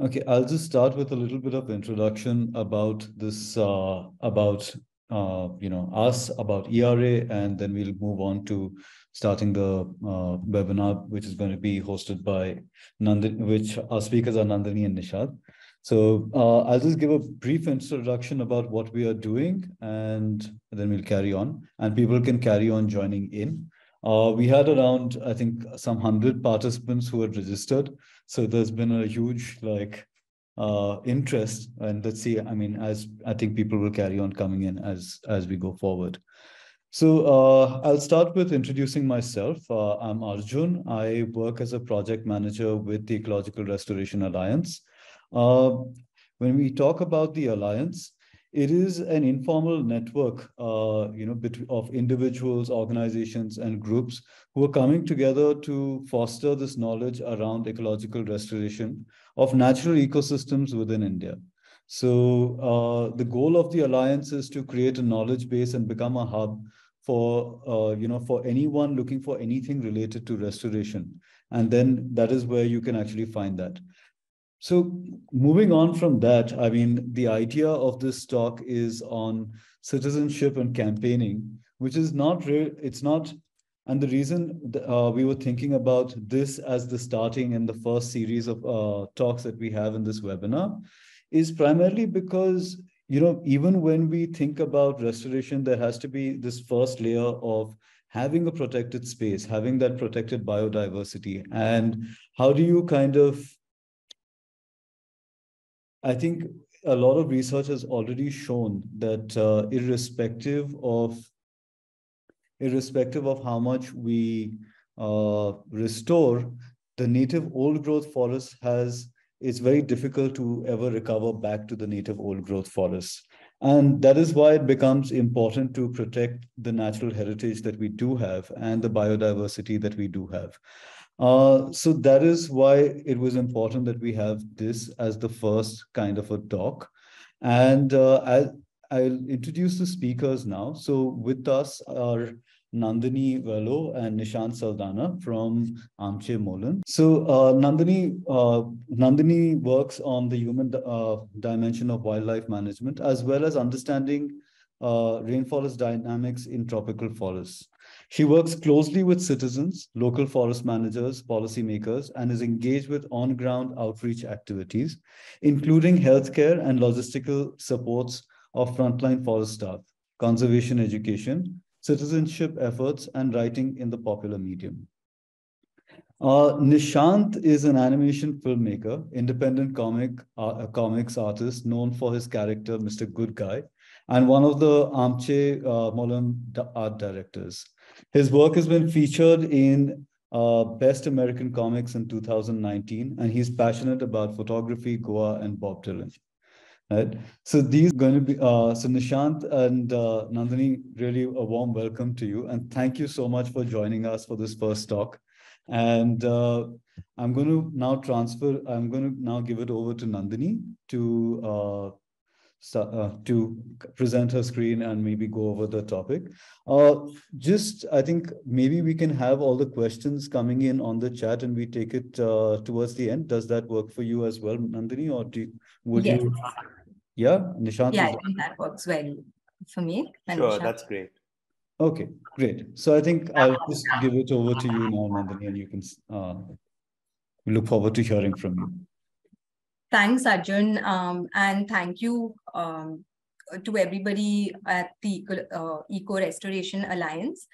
Okay, I'll just start with a little bit of introduction about this, uh, about uh, you know us, about ERA, and then we'll move on to starting the uh, webinar, which is going to be hosted by Nandini, which our speakers are Nandini and Nishant. So uh, I'll just give a brief introduction about what we are doing, and then we'll carry on, and people can carry on joining in. Uh, we had around, I think, some hundred participants who had registered. So there's been a huge like uh, interest, and let's see. I mean, as I think people will carry on coming in as as we go forward. So uh, I'll start with introducing myself. Uh, I'm Arjun. I work as a project manager with the Ecological Restoration Alliance. Uh, when we talk about the alliance, it is an informal network, uh, you know, of individuals, organizations, and groups who are coming together to foster this knowledge around ecological restoration of natural ecosystems within India. So uh, the goal of the alliance is to create a knowledge base and become a hub for uh, you know for anyone looking for anything related to restoration, and then that is where you can actually find that. So moving on from that, I mean, the idea of this talk is on citizenship and campaigning, which is not real. It's not, and the reason uh, we were thinking about this as the starting in the first series of uh, talks that we have in this webinar is primarily because, you know, even when we think about restoration, there has to be this first layer of having a protected space, having that protected biodiversity. And how do you kind of I think a lot of research has already shown that uh, irrespective of irrespective of how much we uh, restore, the native old growth forest has it's very difficult to ever recover back to the native old growth forest. And that is why it becomes important to protect the natural heritage that we do have and the biodiversity that we do have. Uh, so that is why it was important that we have this as the first kind of a talk. And uh, I'll, I'll introduce the speakers now. So with us are Nandini Velho and Nishant Saldanha from Amche Mollem. So uh, Nandini, uh, Nandini works on the human uh, dimension of wildlife management as well as understanding uh, rainforest dynamics in tropical forests. She works closely with citizens, local forest managers, policymakers, and is engaged with on-ground outreach activities, including healthcare and logistical supports of frontline forest staff, conservation education, citizenship efforts, and writing in the popular medium. Uh, Nishant is an animation filmmaker, independent comic uh, comics artist known for his character Mr. Good Guy, and one of the Amche uh, art directors. His work has been featured in uh, Best American Comics in 2019, and he's passionate about photography, Goa, and Bob Dylan. Right. So these are going to be uh, so Nishant and uh, Nandini, really a warm welcome to you, and thank you so much for joining us for this first talk. And uh, I'm going to now transfer. I'm going to now give it over to Nandini to uh, uh, to present her screen and maybe go over the topic. Uh, just, I think maybe we can have all the questions coming in on the chat and we take it uh, towards the end. Does that work for you as well, Nandini, or do would yes. you? Yeah, Nishant? Yeah, I think that works well for me. Sure, Nishant. that's great. Okay, great. So I think I'll just give it over to you now, Nandini, and you can uh, look forward to hearing from you. Thanks, Arjun, um, and thank you um, to everybody at the Eco, uh, Eco Restoration Alliance,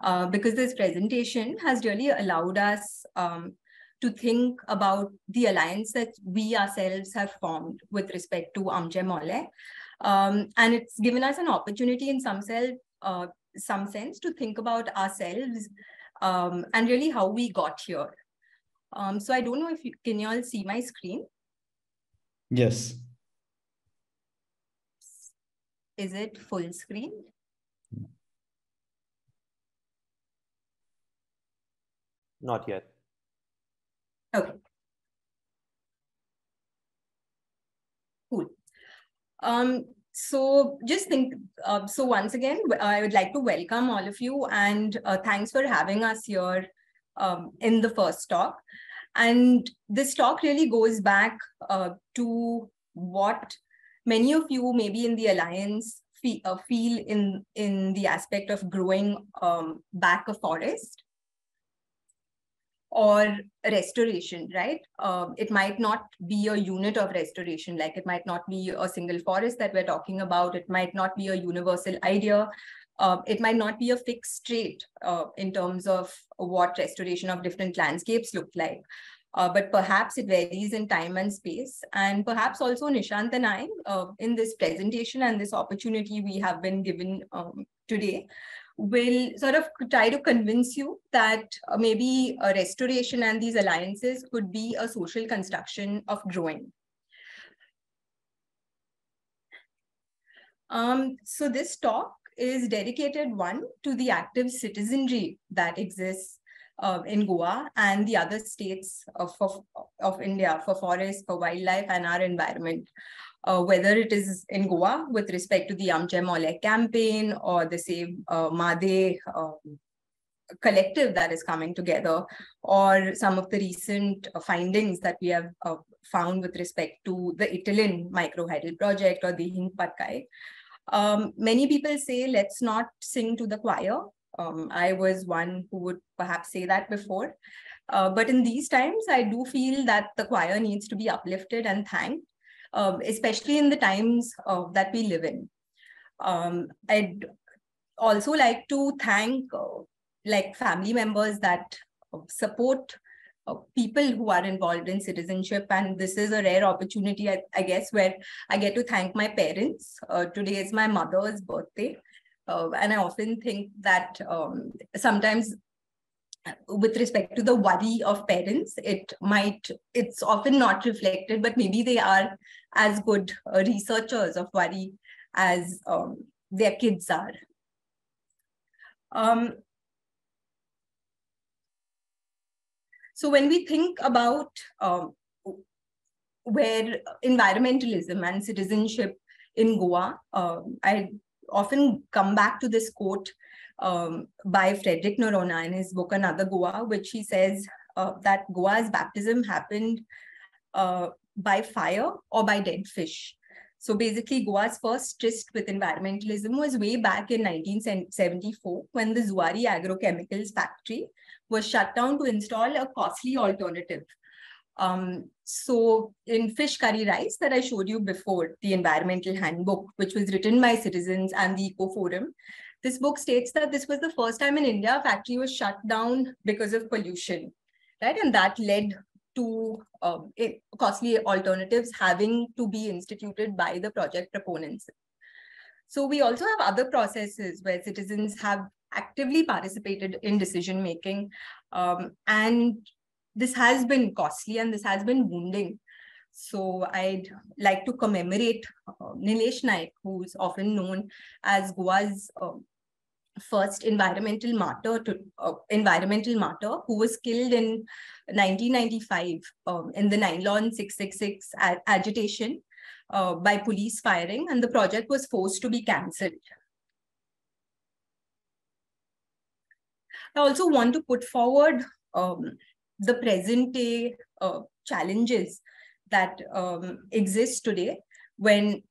uh, because this presentation has really allowed us um, to think about the alliance that we ourselves have formed with respect to Amche Mollem. Um, and it's given us an opportunity in some, self, uh, some sense to think about ourselves um, and really how we got here. Um, so I don't know if you can you all see my screen? Yes. Is it full screen? Not yet. Okay. Cool. Um, so just think, uh, so once again, I would like to welcome all of you and uh, thanks for having us here um, in the first talk. And this talk really goes back uh, to what many of you, maybe in the Alliance, feel, uh, feel in, in the aspect of growing um, back a forest or restoration, right? Um, it might not be a unit of restoration, like it might not be a single forest that we're talking about. It might not be a universal idea. Uh, it might not be a fixed trait uh, in terms of what restoration of different landscapes look like. Uh, but perhaps it varies in time and space. And perhaps also Nishant and I, uh, in this presentation and this opportunity we have been given um, today, will sort of try to convince you that uh, maybe a restoration and these alliances could be a social construction of growing. Um, so this talk is dedicated one to the active citizenry that exists uh, in Goa and the other states of, of, of India for forests, for wildlife and our environment uh, whether it is in Goa with respect to the Amche Mollem campaign or the Save uh, Mhadei um, collective that is coming together, or some of the recent uh, findings that we have uh, found with respect to the Etalin microhydel project or the Hing Patkai. Um, many people say, let's not sing to the choir. Um, I was one who would perhaps say that before. Uh, but in these times, I do feel that the choir needs to be uplifted and thanked um, especially in the times uh, that we live in. Um, I'd also like to thank uh, like family members that support uh, people who are involved in citizenship and this is a rare opportunity I, I guess where i get to thank my parents uh, today is my mother's birthday uh, and i often think that um, sometimes with respect to the worry of parents it might it's often not reflected but maybe they are as good uh, researchers of worry as um, their kids are. Um, so when we think about um, where environmentalism and citizenship in goa um, i often come back to this quote um, by Frederick Noronha in his book Another Goa, which he says uh, that Goa's baptism happened uh, by fire or by dead fish. So basically, Goa's first tryst with environmentalism was way back in 1974 when the Zuari agrochemicals factory was shut down to install a costly alternative. Um, so in fish curry rice that I showed you before, the environmental handbook, which was written by citizens and the Eco Forum, this book states that this was the first time in India a factory was shut down because of pollution, right? And that led to um, costly alternatives having to be instituted by the project proponents. So we also have other processes where citizens have actively participated in decision making. Um, and this has been costly and this has been wounding. So I'd like to commemorate uh, Nilesh Naik, who's often known as Goa's uh, first environmental martyr to uh, environmental martyr who was killed in 1995 um, in the nylon 666 ag agitation uh, by police firing and the project was forced to be cancelled i also want to put forward um, the present day uh, challenges that um, exist today when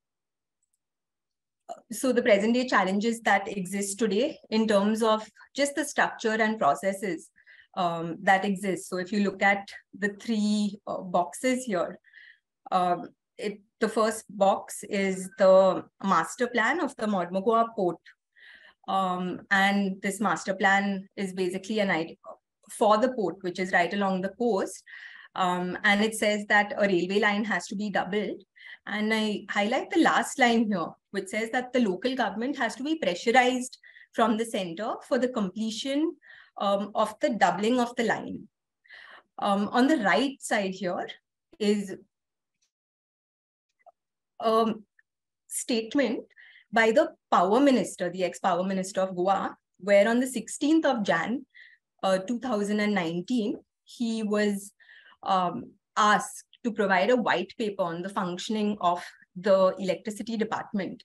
so the present day challenges that exist today in terms of just the structure and processes um, that exist. So if you look at the three uh, boxes here, um, it, the first box is the master plan of the Mormugao port. Um, and this master plan is basically an idea for the port, which is right along the coast. Um, and it says that a railway line has to be doubled and I highlight the last line here, which says that the local government has to be pressurized from the center for the completion um, of the doubling of the line. Um, on the right side here is a statement by the power minister, the ex-power minister of Goa, where on the 16th of Jan, uh, 2019, he was um, asked to provide a white paper on the functioning of the electricity department.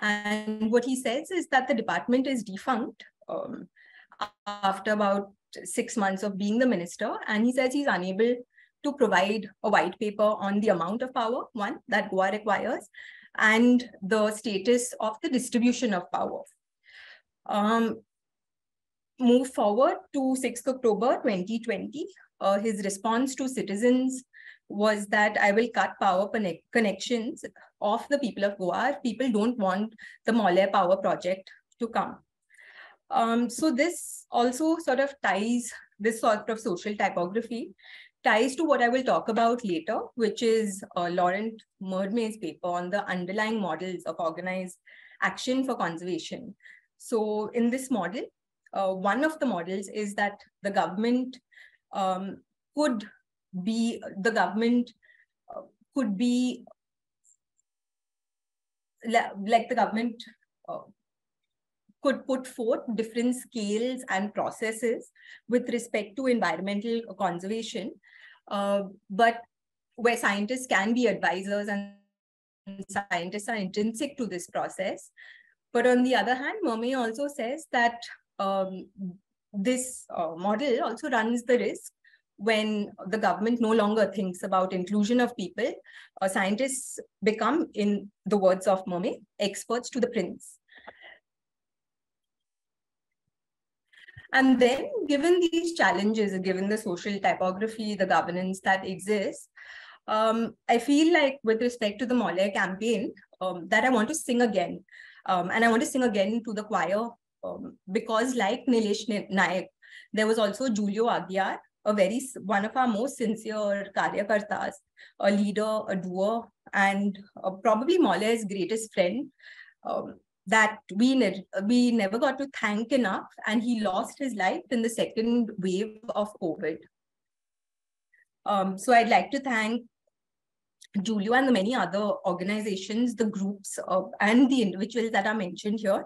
And what he says is that the department is defunct um, after about six months of being the minister, and he says he's unable to provide a white paper on the amount of power, one, that Goa requires, and the status of the distribution of power. Um, move forward to 6th October 2020. Uh, his response to citizens was that I will cut power connect connections of the people of Goa. People don't want the Mollem power project to come. Um, so this also sort of ties this sort of social typography ties to what I will talk about later, which is uh, Laurent Mermet's paper on the underlying models of organized action for conservation. So in this model, uh, one of the models is that the government um, could be, the government uh, could be, like the government uh, could put forth different scales and processes with respect to environmental conservation, uh, but where scientists can be advisors and scientists are intrinsic to this process. But on the other hand, Mermet also says that um, this uh, model also runs the risk when the government no longer thinks about inclusion of people, uh, scientists become, in the words of Mermet, experts to the prince. And then given these challenges, given the social typography, the governance that exists, um, I feel like with respect to the Mollem campaign, um, that I want to sing again. Um, and I want to sing again to the choir um, because like Nilesh Naik, there was also Julio Aguiar, a very, one of our most sincere karyakartas, a leader, a doer, and uh, probably Mollem's greatest friend. Um, that we, ne- we never got to thank enough, and he lost his life in the second wave of COVID. Um, so I'd like to thank Julio and the many other organizations, the groups, uh, and the individuals that are mentioned here.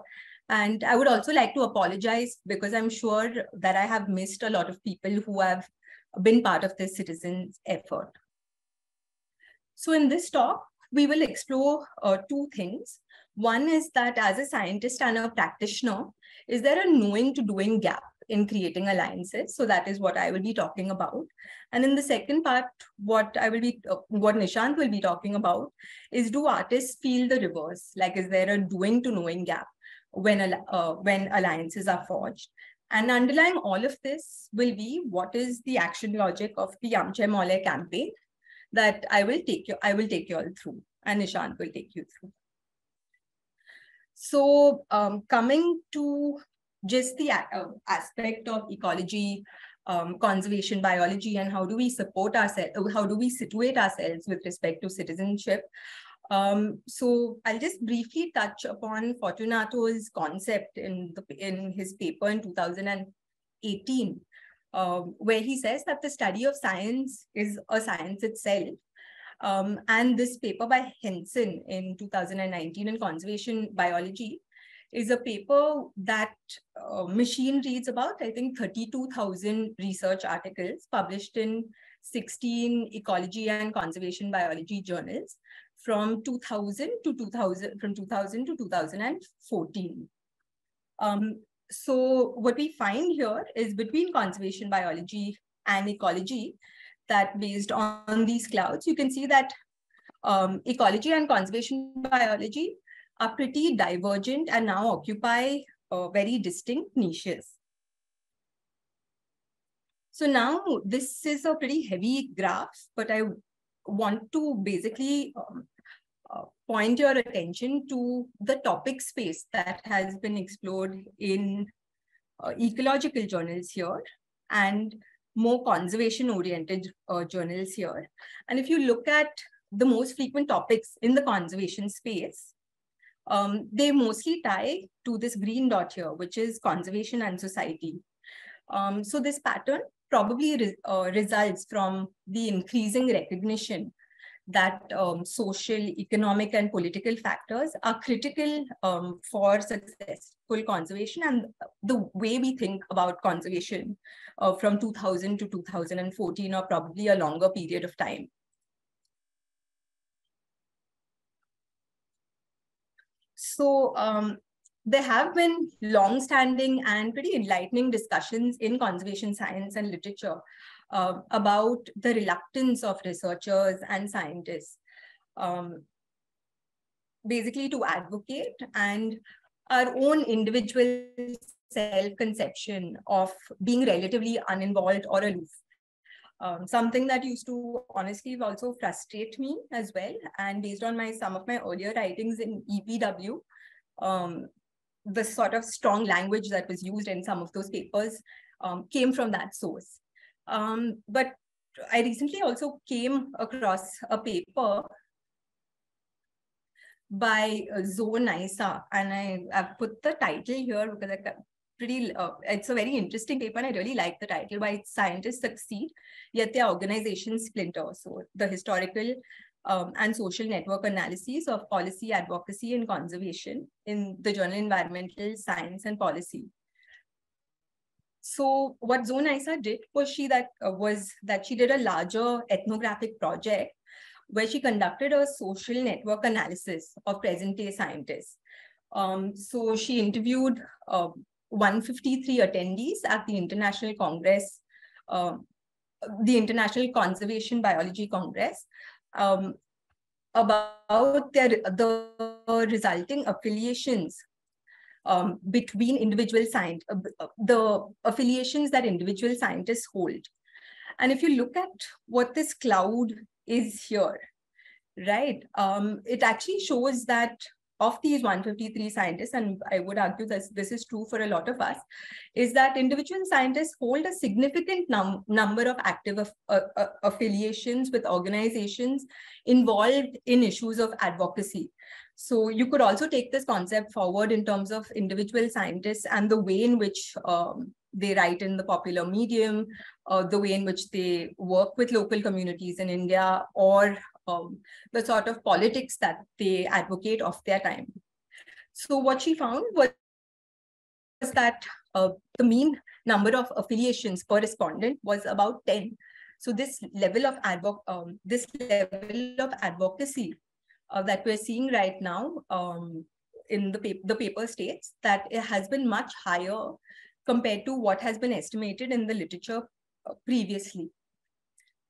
And I would also like to apologize because I'm sure that I have missed a lot of people who have been part of this citizens effort. So in this talk, we will explore uh, two things. One is that as a scientist and a practitioner, is there a knowing to doing gap in creating alliances? So that is what I will be talking about. And in the second part, what I will be, uh, what Nishant will be talking about is do artists feel the reverse? Like, is there a doing to knowing gap when, uh, when alliances are forged? And underlying all of this will be what is the action logic of the Amche Mollem campaign that I will take you, I will take you all through and Nishant will take you through. So um, coming to just the uh, aspect of ecology, um, conservation biology, and how do we support ourselves, how do we situate ourselves with respect to citizenship. Um, so I'll just briefly touch upon Fortunato's concept in, the, in his paper in 2018, um, where he says that the study of science is a science itself, um, and this paper by Henson in 2019 in Conservation Biology is a paper that uh, machine reads about, I think, 32,000 research articles published in 16 ecology and conservation biology journals from 2000 to 2000, from 2000 to 2014. Um, so what we find here is between conservation biology and ecology, that based on these clouds, you can see that um, ecology and conservation biology are pretty divergent and now occupy uh, very distinct niches. So now this is a pretty heavy graph, but I want to basically um, point your attention to the topic space that has been explored in uh, ecological journals here and more conservation oriented uh, journals here. And if you look at the most frequent topics in the conservation space, um, they mostly tie to this green dot here, which is conservation and society. Um, so this pattern probably re uh, results from the increasing recognition that um, social, economic, and political factors are critical um, for successful conservation and the way we think about conservation uh, from 2000 to 2014 or probably a longer period of time. So um, there have been long-standing and pretty enlightening discussions in conservation science and literature uh, about the reluctance of researchers and scientists um, basically to advocate and our own individual self-conception of being relatively uninvolved or aloof. Um, something that used to honestly also frustrate me as well. And based on my some of my earlier writings in EPW, um, the sort of strong language that was used in some of those papers um, came from that source. Um, but I recently also came across a paper by uh, Zoe Nyssa, and I, I've put the title here because I pretty, uh, it's a very interesting paper and I really like the title, Why Scientists Succeed, Yet Their Organizations Splinter. So the historical um, and social network analyses of policy advocacy and conservation in the journal Environmental Science and Policy. So what Zoe Nyssa did was she that uh, was that she did a larger ethnographic project where she conducted a social network analysis of present day scientists. Um, so she interviewed uh, 153 attendees at the International Congress, uh, the International Conservation Biology Congress, um, about their, the resulting affiliations um, between individual scientists, uh, the affiliations that individual scientists hold. And if you look at what this cloud is here, right? Um, it actually shows that of these 153 scientists, and I would argue that this is true for a lot of us, is that individual scientists hold a significant num number of active of, uh, uh, affiliations with organizations involved in issues of advocacy. So you could also take this concept forward in terms of individual scientists and the way in which um, they write in the popular medium, uh, the way in which they work with local communities in India, or um, the sort of politics that they advocate of their time. So what she found was that uh, the mean number of affiliations per respondent was about 10. So this level of advo um, this level of advocacy uh, that we're seeing right now um, in the, the paper states that it has been much higher compared to what has been estimated in the literature uh, previously.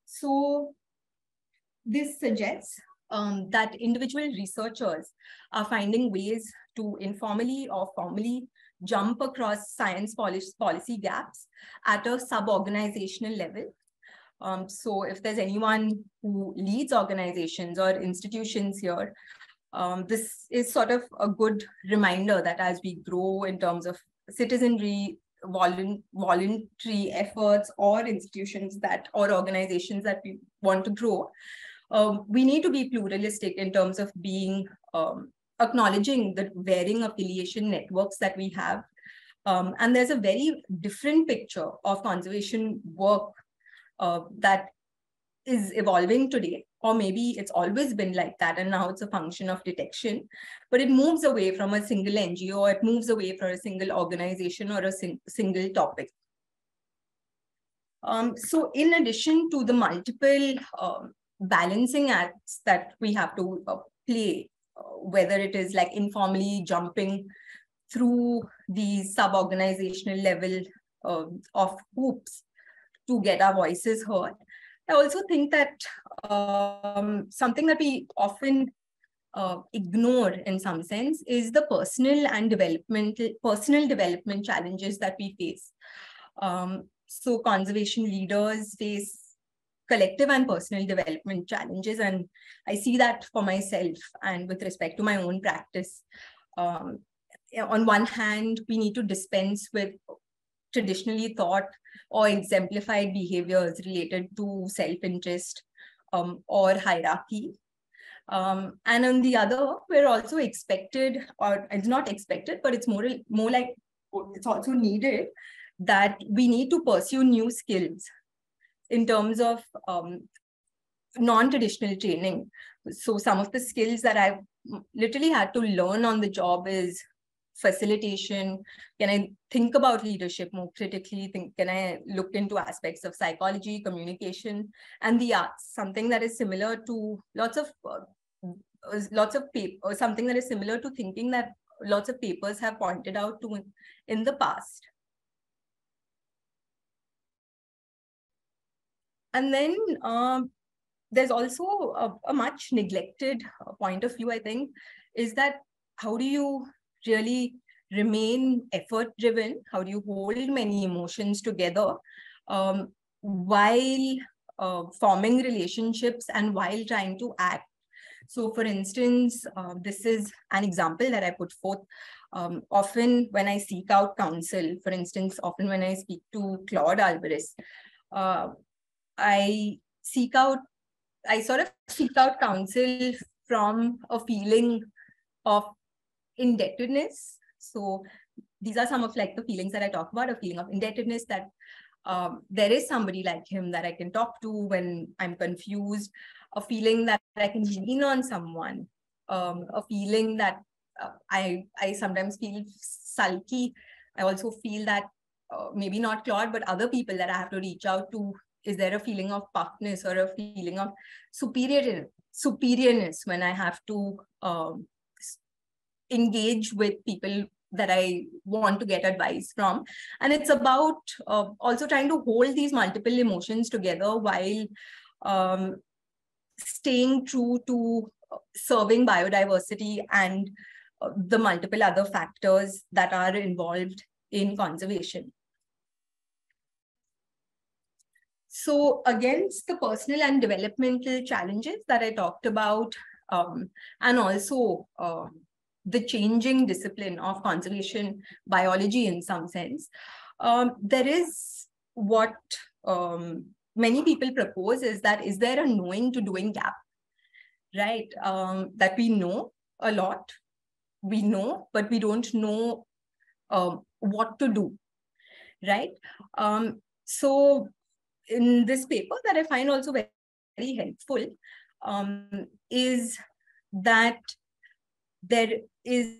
So this suggests um, that individual researchers are finding ways to informally or formally jump across science policy gaps at a sub-organizational level. Um, so if there's anyone who leads organizations or institutions here, um, this is sort of a good reminder that as we grow in terms of citizenry, voluntary efforts or institutions that or organizations that we want to grow, um, we need to be pluralistic in terms of being um, acknowledging the varying affiliation networks that we have. Um, and there's a very different picture of conservation work uh, that is evolving today, or maybe it's always been like that, and now it's a function of detection. But it moves away from a single NGO, it moves away from a single organization or a sing single topic. Um, so in addition to the multiple um, balancing acts that we have to uh, play, uh, whether it is like informally jumping through the sub-organizational level uh, of hoops to get our voices heard. I also think that um, something that we often uh, ignore in some sense is the personal and developmental personal development challenges that we face. Um, so conservation leaders face collective and personal development challenges. And I see that for myself and with respect to my own practice. Um, on one hand, we need to dispense with traditionally thought or exemplified behaviors related to self-interest um, or hierarchy. Um, and on the other, we're also expected, or it's not expected, but it's more, more like it's also needed that we need to pursue new skills in terms of um, non-traditional training. So some of the skills that I've literally had to learn on the job is facilitation. Can I think about leadership more critically? Think, can I look into aspects of psychology, communication, and the arts? Something that is similar to lots of uh, lots of paper, something that is similar to thinking that lots of papers have pointed out to in the past. And then um, there's also a, a, much neglected point of view, I think, is that how do you really remain effort driven? How do you hold many emotions together um, while uh, forming relationships and while trying to act? So, for instance, uh, this is an example that I put forth. Um, often, when I seek out counsel, for instance, often when I speak to Claude Alvarez, uh, I seek out, I sort of seek out counsel from a feeling of indebtedness. So these are some of like the feelings that I talk about, a feeling of indebtedness that um, there is somebody like him that I can talk to when I'm confused, a feeling that I can lean on someone, um, a feeling that uh, I I sometimes feel sulky. I also feel that uh, maybe not Claude, but other people that I have to reach out to is there a feeling of puffness or a feeling of superior superiorness when I have to um, engage with people that I want to get advice from. And it's about uh, also trying to hold these multiple emotions together while um, staying true to serving biodiversity and uh, the multiple other factors that are involved in conservation. So against the personal and developmental challenges that I talked about, um, and also uh, the changing discipline of conservation biology in some sense, um, there is what um, many people propose is that is there a knowing to doing gap, right? Um, that we know a lot, we know, but we don't know um, what to do, right? Um, so in this paper that I find also very, very helpful um, is that there is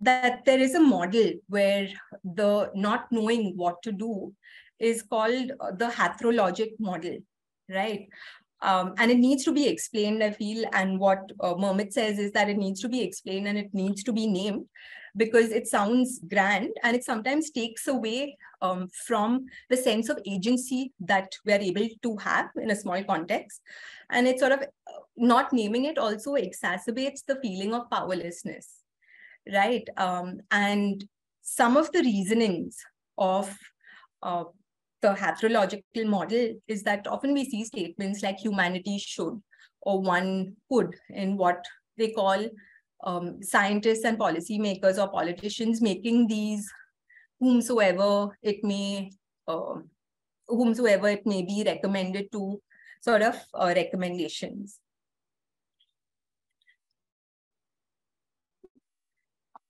that there is a model where the not knowing what to do is called the hathrologic model, right? Um, and it needs to be explained, I feel. And what uh, Mermet says is that it needs to be explained and it needs to be named because it sounds grand and it sometimes takes away um, from the sense of agency that we are able to have in a small context. And it sort of uh, not naming it also exacerbates the feeling of powerlessness, right? Um, and some of the reasonings of uh, the hathrological model is that often we see statements like humanity should or one could in what they call um, scientists and policymakers or politicians making these whomsoever it may uh, whomsoever it may be recommended to sort of uh, recommendations.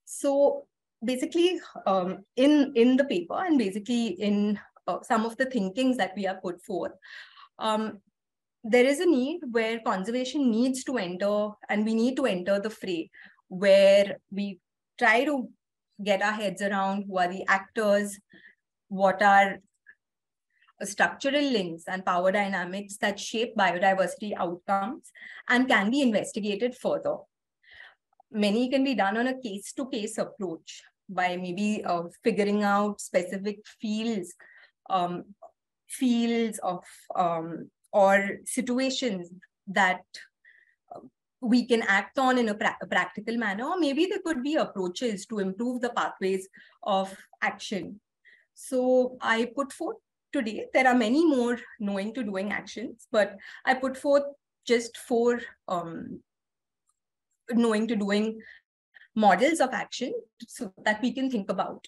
So basically um, in, in the paper and basically in uh, some of the thinkings that we have put forth, um, there is a need where conservation needs to enter and we need to enter the fray where we try to get our heads around who are the actors, what are structural links and power dynamics that shape biodiversity outcomes and can be investigated further. Many can be done on a case-to-case approach by maybe uh, figuring out specific fields, um, fields of um, or situations that um, we can act on in a, pra a, practical manner, or maybe there could be approaches to improve the pathways of action. So I put forth today, there are many more knowing to doing actions, but I put forth just four um, knowing to doing models of action so that we can think about.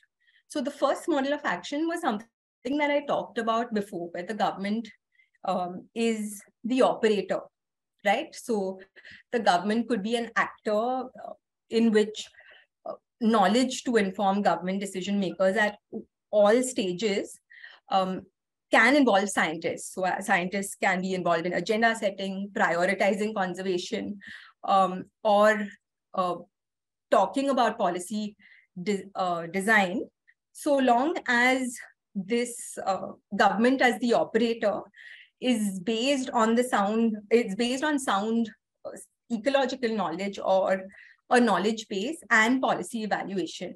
So the first model of action was something that I talked about before, where the government um, is the operator, right? So the government could be an actor uh, in which uh, knowledge to inform government decision makers at all stages um, can involve scientists. So uh, scientists can be involved in agenda setting, prioritizing conservation, um, or uh, talking about policy de uh, design, so long as this uh, government as the operator is based on the sound, it's based on sound uh, ecological knowledge or a knowledge base, and policy evaluation.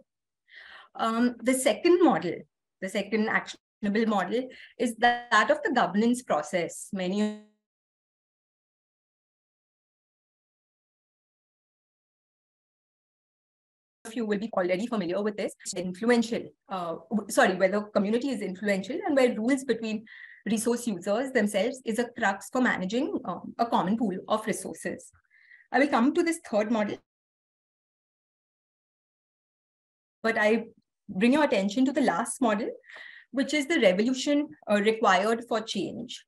Um, the second model, the second actionable model, is that of the governance process. Many of you will be already familiar with this, influential, uh, sorry, where the community is influential and where rules between resource users themselves is a crux for managing um, a common pool of resources. I will come to this third model. But I bring your attention to the last model, which is the revolution uh, required for change,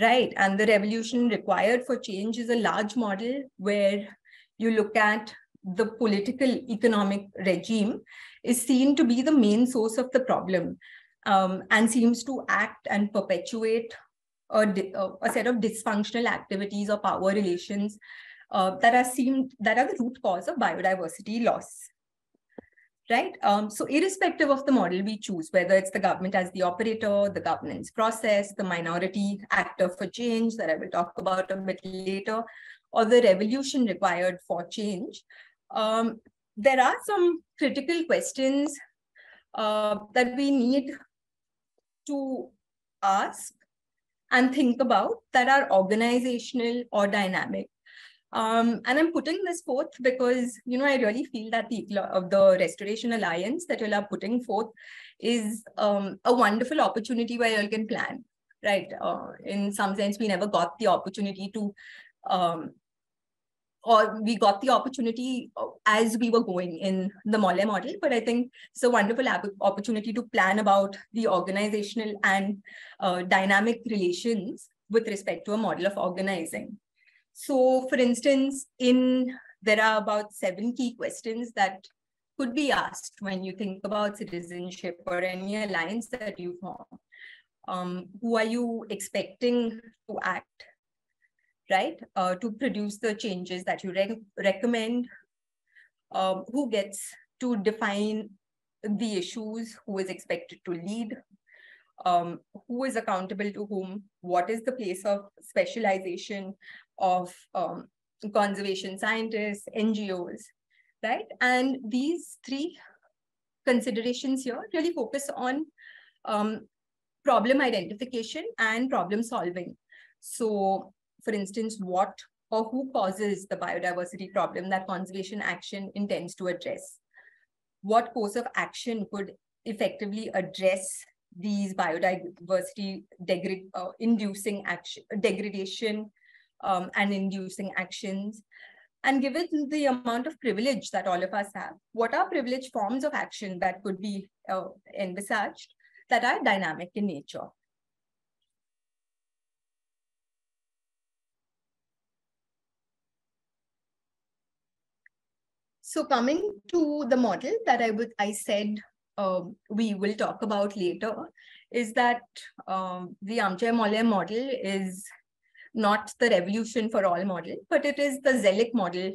right? And the revolution required for change is a large model where you look at the political economic regime is seen to be the main source of the problem um, and seems to act and perpetuate a, a, set of dysfunctional activities or power relations uh, that are seen that are the root cause of biodiversity loss. Right? Um, so irrespective of the model we choose whether it's the government as the operator the governance process the minority actor for change that i will talk about a bit later or the revolution required for change um, there are some critical questions uh, that we need to ask and think about that are organizational or dynamic. Um, and I'm putting this forth because, you know, I really feel that the, of the Restoration Alliance that you are putting forth is um, a wonderful opportunity where you can plan, right? Uh, in some sense, we never got the opportunity to um, or we got the opportunity uh, as we were going in the Mollem model. But I think it's a wonderful opportunity to plan about the organizational and uh, dynamic relations with respect to a model of organizing. So, for instance, in there are about seven key questions that could be asked when you think about citizenship or any alliance that you form. Um, who are you expecting to act right? Uh, to produce the changes that you re recommend, um, who gets to define the issues, who is expected to lead, um, who is accountable to whom, what is the place of specialization of um, conservation scientists, NGOs, right? And these three considerations here really focus on um, problem identification and problem solving. So for instance, what or who causes the biodiversity problem that conservation action intends to address? What course of action could effectively address these biodiversity uh, inducing action, degradation um, and inducing actions? And given the amount of privilege that all of us have, what are privileged forms of action that could be uh, envisaged that are dynamic in nature? So coming to the model that I would I said um, we will talk about later is that um, the Amche Mollem model is not the revolution for all model, but it is the Zellick model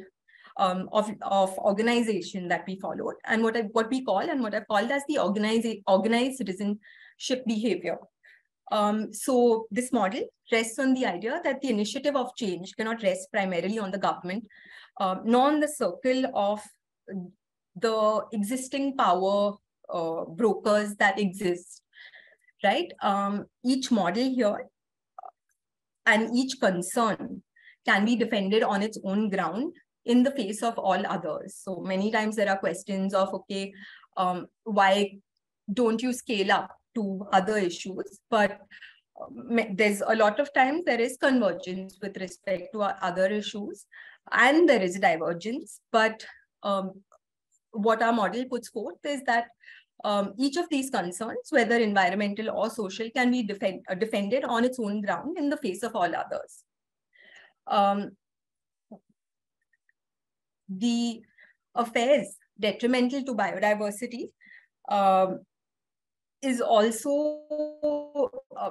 um, of, of organization that we followed and what I, what we call and what I've called as the organized, organized citizenship behavior. Um, so this model rests on the idea that the initiative of change cannot rest primarily on the government, um, nor on the circle of the existing power uh, brokers that exist, right? Um, each model here and each concern can be defended on its own ground in the face of all others. So many times there are questions of, okay, um, why don't you scale up to other issues? But um, there's a lot of times there is convergence with respect to other issues and there is divergence, but um, what our model puts forth is that um, each of these concerns, whether environmental or social, can be defend, uh, defended on its own ground in the face of all others. Um, the affairs detrimental to biodiversity um, is also uh,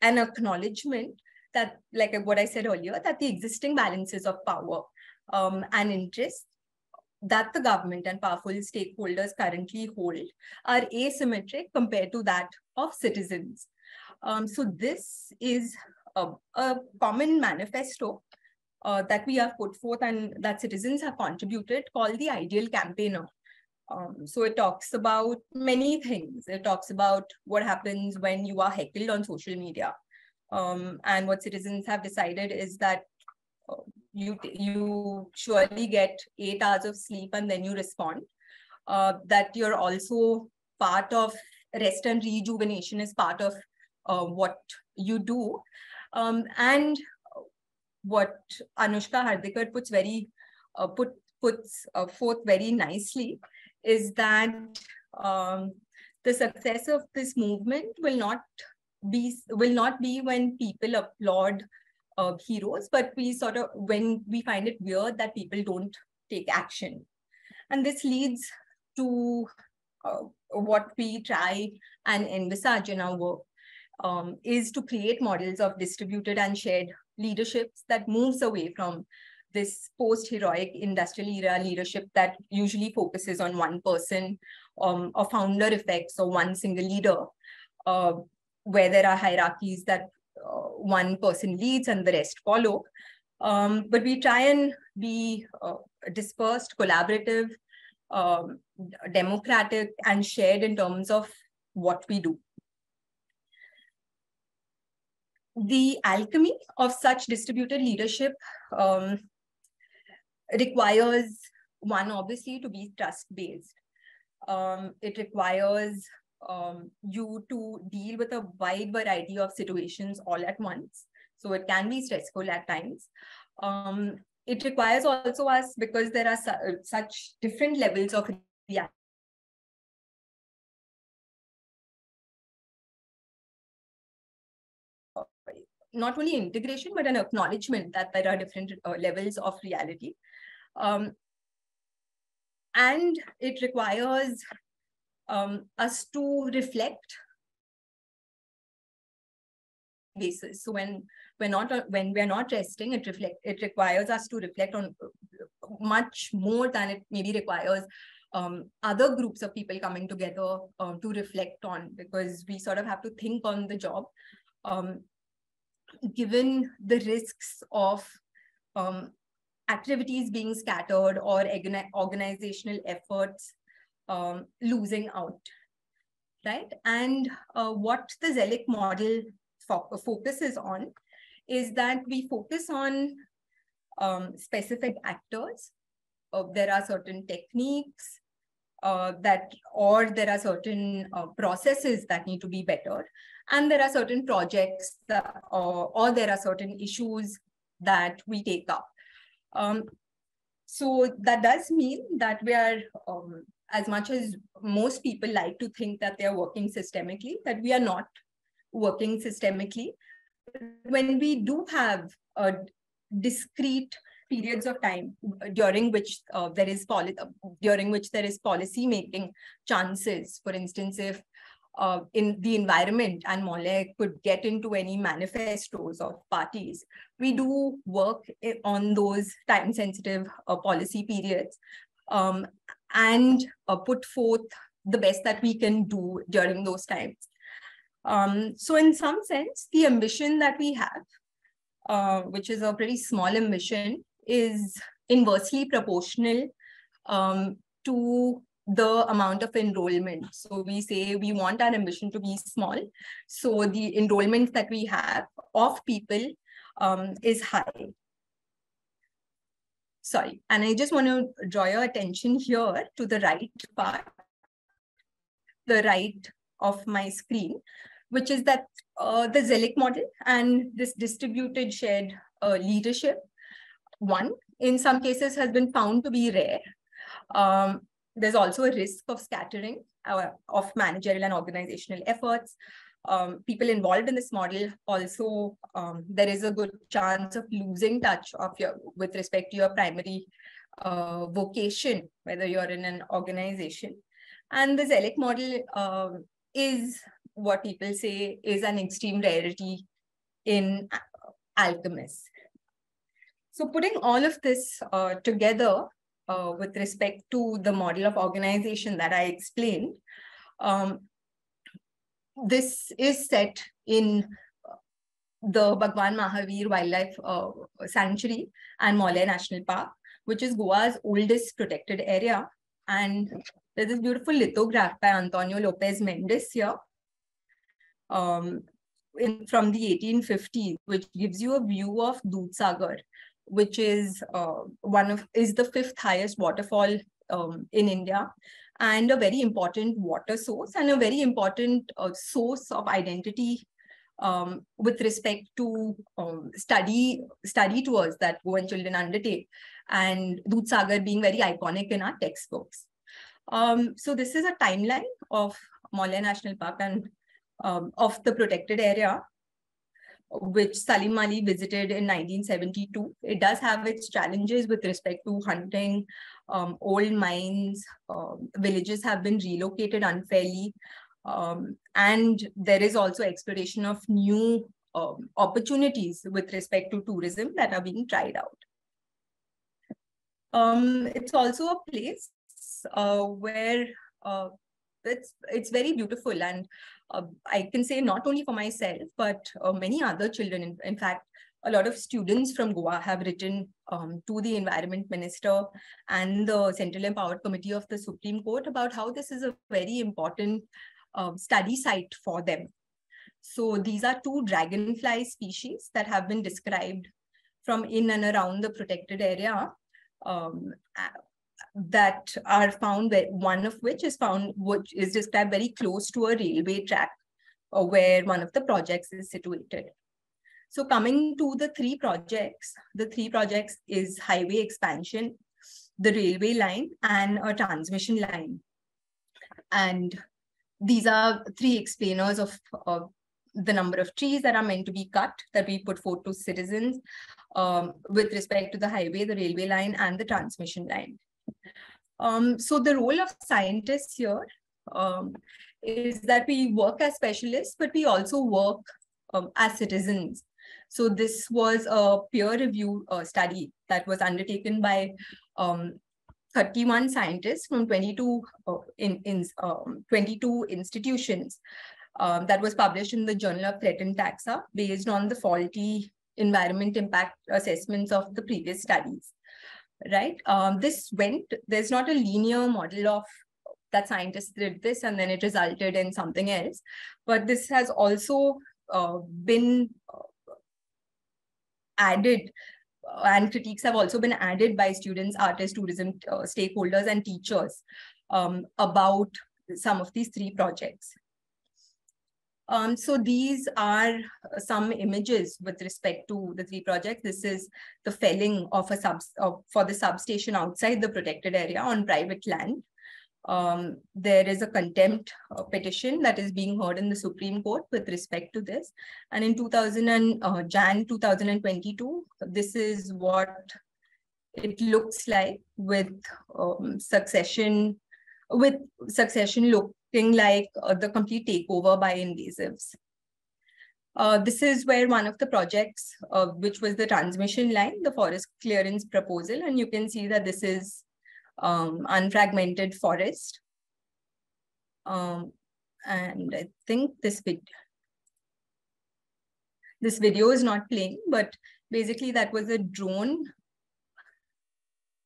an acknowledgement that, like what I said earlier, that the existing balances of power um, and interest that the government and powerful stakeholders currently hold are asymmetric compared to that of citizens. Um, so this is a, a, common manifesto uh, that we have put forth and that citizens have contributed called the Ideal Campaigner. Um, so it talks about many things. It talks about what happens when you are heckled on social media. Um, and what citizens have decided is that uh, you you surely get eight hours of sleep and then you respond. Uh, that you're also part of rest and rejuvenation is part of uh, what you do. Um, and what Anushka Hardikar puts very uh, put puts uh, forth very nicely is that um, the success of this movement will not be will not be when people applaud uh, heroes, but we sort of when we find it weird that people don't take action, and this leads to uh, what we try and envisage in our work um, is to create models of distributed and shared leaderships that moves away from this post-heroic industrial era leadership that usually focuses on one person um, or founder effects or one single leader, uh, where there are hierarchies that uh, one person leads and the rest follow. Um, but we try and be uh, dispersed, collaborative, um, democratic, and shared in terms of what we do. The alchemy of such distributed leadership um, requires one obviously to be trust based. Um, it requires um, you to deal with a wide variety of situations all at once. So it can be stressful at times. Um, it requires also us because there are su such different levels of reaction. Not only integration, but an acknowledgement that there are different uh, levels of reality. Um, and it requires um, us to reflect basis. So when we're not when we're not resting, it reflect it requires us to reflect on much more than it maybe requires um, other groups of people coming together um, to reflect on because we sort of have to think on the job. Um, given the risks of um, activities being scattered or organizational efforts um, losing out, right? And uh, what the Zellick model fo focuses on is that we focus on um, specific actors. Uh, there are certain techniques uh, that, or there are certain uh, processes that need to be better. And there are certain projects that, or, or there are certain issues that we take up. Um, so that does mean that we are, um, as much as most people like to think that they're working systemically, that we are not working systemically. When we do have a discrete periods of time during which uh, there is policy during which there is policy making chances for instance if uh, in the environment and Mollem could get into any manifestos of parties. We do work on those time sensitive uh, policy periods um, and uh, put forth the best that we can do during those times. Um, so in some sense, the ambition that we have, uh, which is a pretty small ambition, is inversely proportional um, to the amount of enrollment. So we say we want our ambition to be small. So the enrollment that we have of people um, is high. Sorry, and I just want to draw your attention here to the right part, the right of my screen, which is that uh, the Zellick model and this distributed shared uh, leadership, one, in some cases has been found to be rare. Um, there's also a risk of scattering uh, of managerial and organizational efforts. Um, people involved in this model also, um, there is a good chance of losing touch of your with respect to your primary uh, vocation, whether you're in an organization. And the Zellick model uh, is what people say is an extreme rarity in alchemists. So putting all of this uh, together, uh, with respect to the model of organization that I explained, um, this is set in the Bhagwan Mahavir Wildlife uh, Sanctuary and Mollem National Park, which is Goa's oldest protected area. And there's this beautiful lithograph by Antonio Lopez Mendes here um, in, from the 1850s, which gives you a view of Dudhsagar, which is uh, one of is the fifth highest waterfall um, in India and a very important water source and a very important uh, source of identity um, with respect to um, study study tours that Goan children undertake, and Dudhsagar being very iconic in our textbooks. Um, so this is a timeline of Mollem National Park and um, of the protected area, which Salim Ali visited in 1972. It does have its challenges with respect to hunting. Um, old mines, um, villages have been relocated unfairly. Um, and there is also exploration of new um, opportunities with respect to tourism that are being tried out. Um, it's also a place uh, where uh, it's it's very beautiful and uh, I can say not only for myself but uh, many other children. In, in, fact, a lot of students from Goa have written um, to the environment minister and the Central Empowered Committee of the Supreme Court about how this is a very important um, study site for them. So these are two dragonfly species that have been described from in and around the protected area um, that are found, one of which is found, which is described very close to a railway track uh, where one of the projects is situated. So coming to the three projects, the three projects is highway expansion, the railway line and a transmission line. And these are three explainers of uh, the number of trees that are meant to be cut that we put forth to citizens um, with respect to the highway, the railway line, and the transmission line. Um, so the role of scientists here um, is that we work as specialists, but we also work um, as citizens. So this was a peer review uh, study that was undertaken by um, 31 scientists from 22 uh, in, in um, 22 institutions um, that was published in the Journal of Threatened Taxa based on the faulty environment impact assessments of the previous studies. Right. Um, this went, there's not a linear model of that scientists did this and then it resulted in something else. But this has also uh, been uh, added and critiques have also been added by students, artists, tourism uh, stakeholders, and teachers um, about some of these three projects. Um, so these are some images with respect to the three projects. This is the felling of a sub uh, for the substation outside the protected area on private land um, there is a contempt uh, petition that is being heard in the Supreme Court with respect to this. And in 2000 and, uh, Jan 2022, this is what it looks like with um, succession, with succession looking like uh, the complete takeover by invasives. Uh, this is where one of the projects, uh, which was the transmission line, the forest clearance proposal, and you can see that this is um, unfragmented forest. Um, and I think this video, this video is not playing, but basically that was a drone.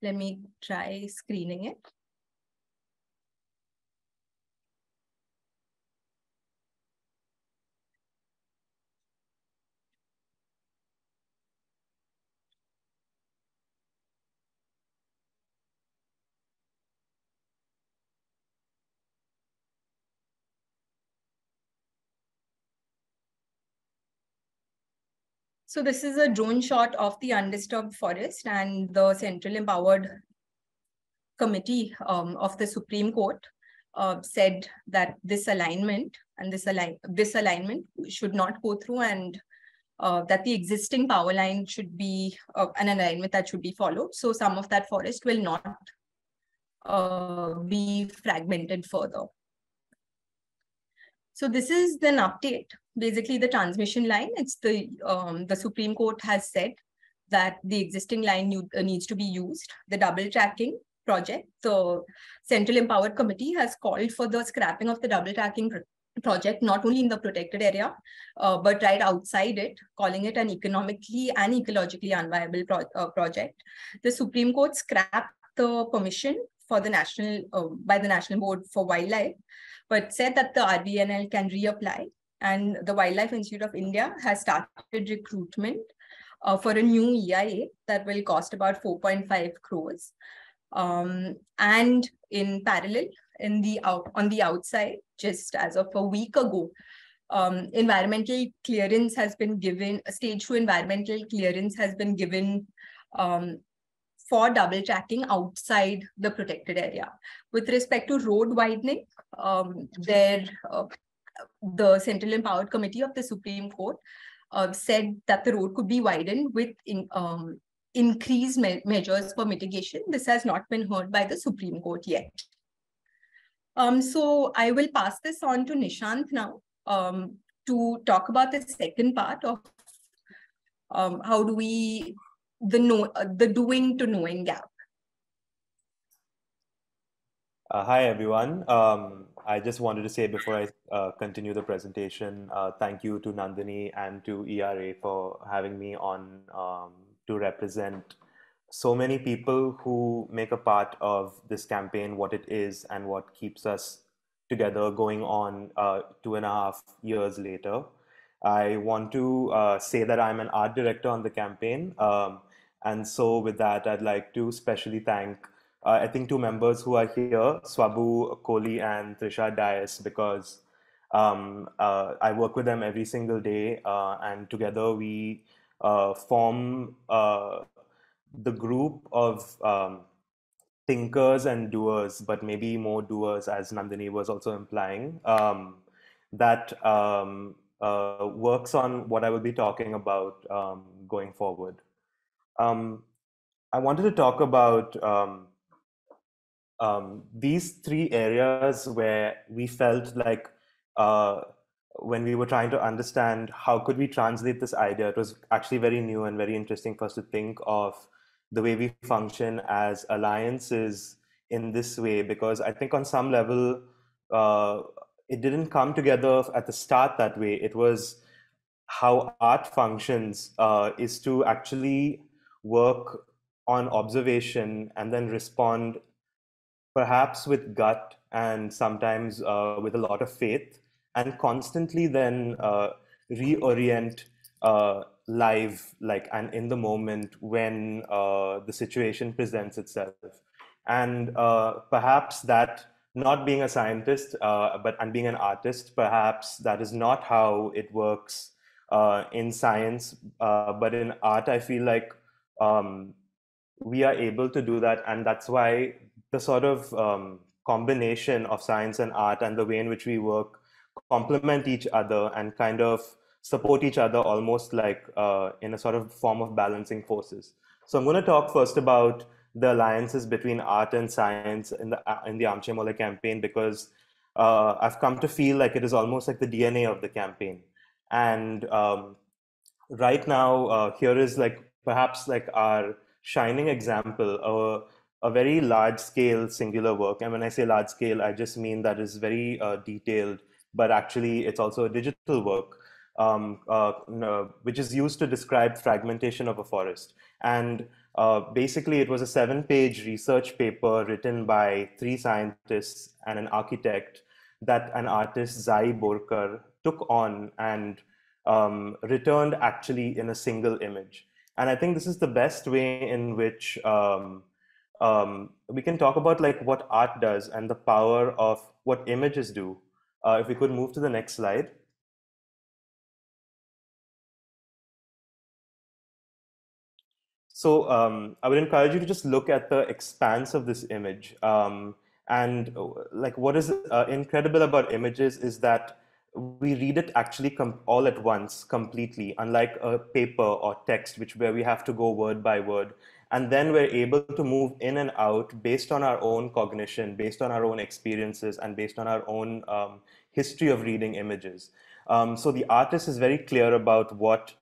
Let me try screening it. So this is a drone shot of the undisturbed forest and the Central Empowered Committee um, of the Supreme Court uh, said that this alignment and this, align this alignment should not go through and uh, that the existing power line should be uh, an alignment that should be followed. So some of that forest will not uh, be fragmented further. So this is an update basically the transmission line. It's the um, the Supreme Court has said that the existing line uh, needs to be used. The double tracking project, the Central Empowered Committee has called for the scrapping of the double tracking project, not only in the protected area, uh, but right outside it, calling it an economically and ecologically unviable pro uh, project. The Supreme Court scrapped the permission for the national uh, by the National Board for Wildlife, but said that the RVNL can reapply. And the Wildlife Institute of India has started recruitment uh, for a new EIA that will cost about 4.5 crores. Um, and in parallel, in the out, on the outside, just as of a week ago, um, environmental clearance has been given, stage two environmental clearance has been given um, for double tracking outside the protected area. With respect to road widening, um, there, uh, the Central Empowered Committee of the Supreme Court uh, said that the road could be widened with in, um, increased me measures for mitigation. This has not been heard by the Supreme Court yet. Um, so I will pass this on to Nishant now um, to talk about the second part of um, how do we the know uh, the doing to knowing gap. Uh, hi everyone. Um, I just wanted to say before I uh, continue the presentation, uh, thank you to Nandini and to ERA for having me on um, to represent so many people who make a part of this campaign, what it is, and what keeps us together going on uh, two and a half years later. I want to uh, say that I'm an art director on the campaign. Um, and so, with that, I'd like to specially thank uh, I think two members who are here, Swabu Kohli and Trisha Dias, because um, uh, I work with them every single day, uh, and together we uh, form uh, the group of um, thinkers and doers, but maybe more doers, as Nandini was also implying, um, that um, uh, works on what I will be talking about um, going forward. Um, I wanted to talk about um, um, these three areas where we felt like uh, when we were trying to understand how could we translate this idea, it was actually very new and very interesting for us to think of the way we function as alliances in this way, because I think on some level, uh, it didn't come together at the start that way. It was how art functions uh, is to actually work on observation and then respond perhaps with gut and sometimes uh, with a lot of faith, and constantly then uh, reorient uh, live, like and in the moment when uh, the situation presents itself. And uh, perhaps that, not being a scientist, uh, but and being an artist, perhaps that is not how it works in science, but in art, I feel like um, we are able to do that, and that's why the sort of um, combination of science and art and the way in which we work complement each other and kind of support each other almost like uh, in a sort of form of balancing forces. So I'm going to talk first about the alliances between art and science in the uh, in the Amche Mollem campaign because uh, I've come to feel like it is almost like the DNA of the campaign. And um, right now, uh, here is like perhaps like our shining example, uh, a very large scale singular work. And when I say large scale, I just mean that is very uh, detailed, but actually it's also a digital work, um, uh, which is used to describe fragmentation of a forest. And uh, basically, it was a seven page research paper written by three scientists and an architect that an artist, Zai Borkar, took on and um, returned actually in a single image. And I think this is the best way in which um, um, we can talk about like what art does and the power of what images do. Uh, if we could move to the next slide. So um, I would encourage you to just look at the expanse of this image. Um, and uh, like what is uh, incredible about images is that we read it actually all at once completely unlike a paper or text which where we have to go word by word. And then we're able to move in and out based on our own cognition based on our own experiences and based on our own um, history of reading images. Um, so the artist is very clear about what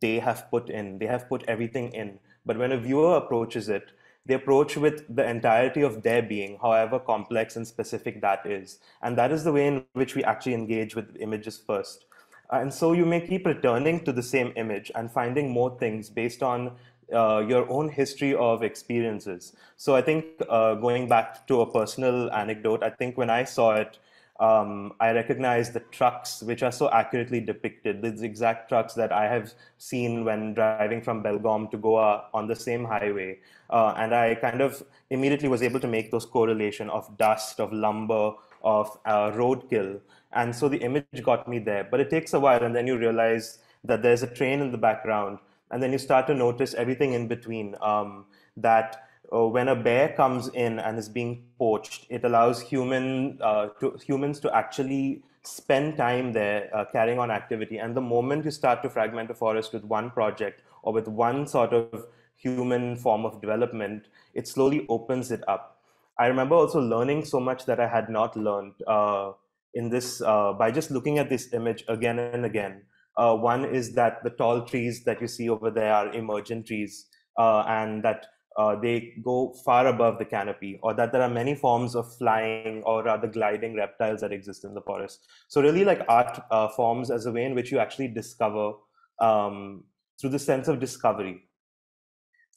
they have put in. They have put everything in. But when a viewer approaches it they approach with the entirety of their being, however complex and specific that is. And that is the way in which we actually engage with images first. And so you may keep returning to the same image and finding more things based on uh, your own history of experiences. So I think uh, going back to a personal anecdote, I think when I saw it, um, I recognize the trucks which are so accurately depicted, the exact trucks that I have seen when driving from Belgaum to Goa on the same highway. Uh, and I kind of immediately was able to make those correlation of dust, of lumber, of uh, roadkill. And so the image got me there. But it takes a while, and then you realize that there's a train in the background, and then you start to notice everything in between. Um, that uh, when a bear comes in and is being poached, it allows human uh, to, humans to actually spend time there uh, carrying on activity. And the moment you start to fragment a forest with one project or with one sort of human form of development, it slowly opens it up. I remember also learning so much that I had not learned uh, in this uh, by just looking at this image again and again. Uh, one is that the tall trees that you see over there are emergent trees, and that uh, they go far above the canopy, or that there are many forms of flying or rather gliding reptiles that exist in the forest. So, really, like art uh, forms as a way in which you actually discover um, through the sense of discovery.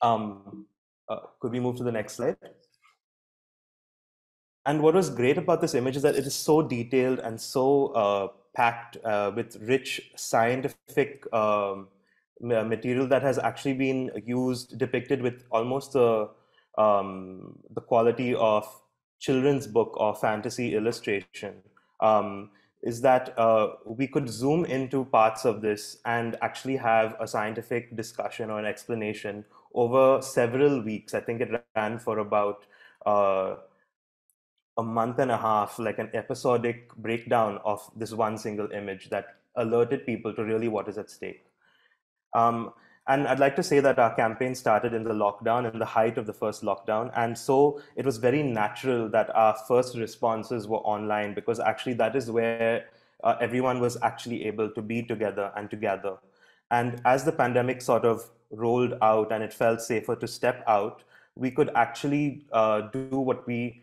Um, uh, could we move to the next slide? And what was great about this image is that it is so detailed and so uh, packed uh, with rich scientific. Um, material that has actually been used depicted with almost the um, the quality of children's book or fantasy illustration um, is that uh, we could zoom into parts of this and actually have a scientific discussion or an explanation over several weeks. I think it ran for about uh, a month and a half, like an episodic breakdown of this one single image that alerted people to really what is at stake. Um, and I'd like to say that our campaign started in the lockdown, in the height of the first lockdown. And so it was very natural that our first responses were online because actually that is where uh, everyone was actually able to be together and together. And as the pandemic sort of rolled out and it felt safer to step out, we could actually uh, do what we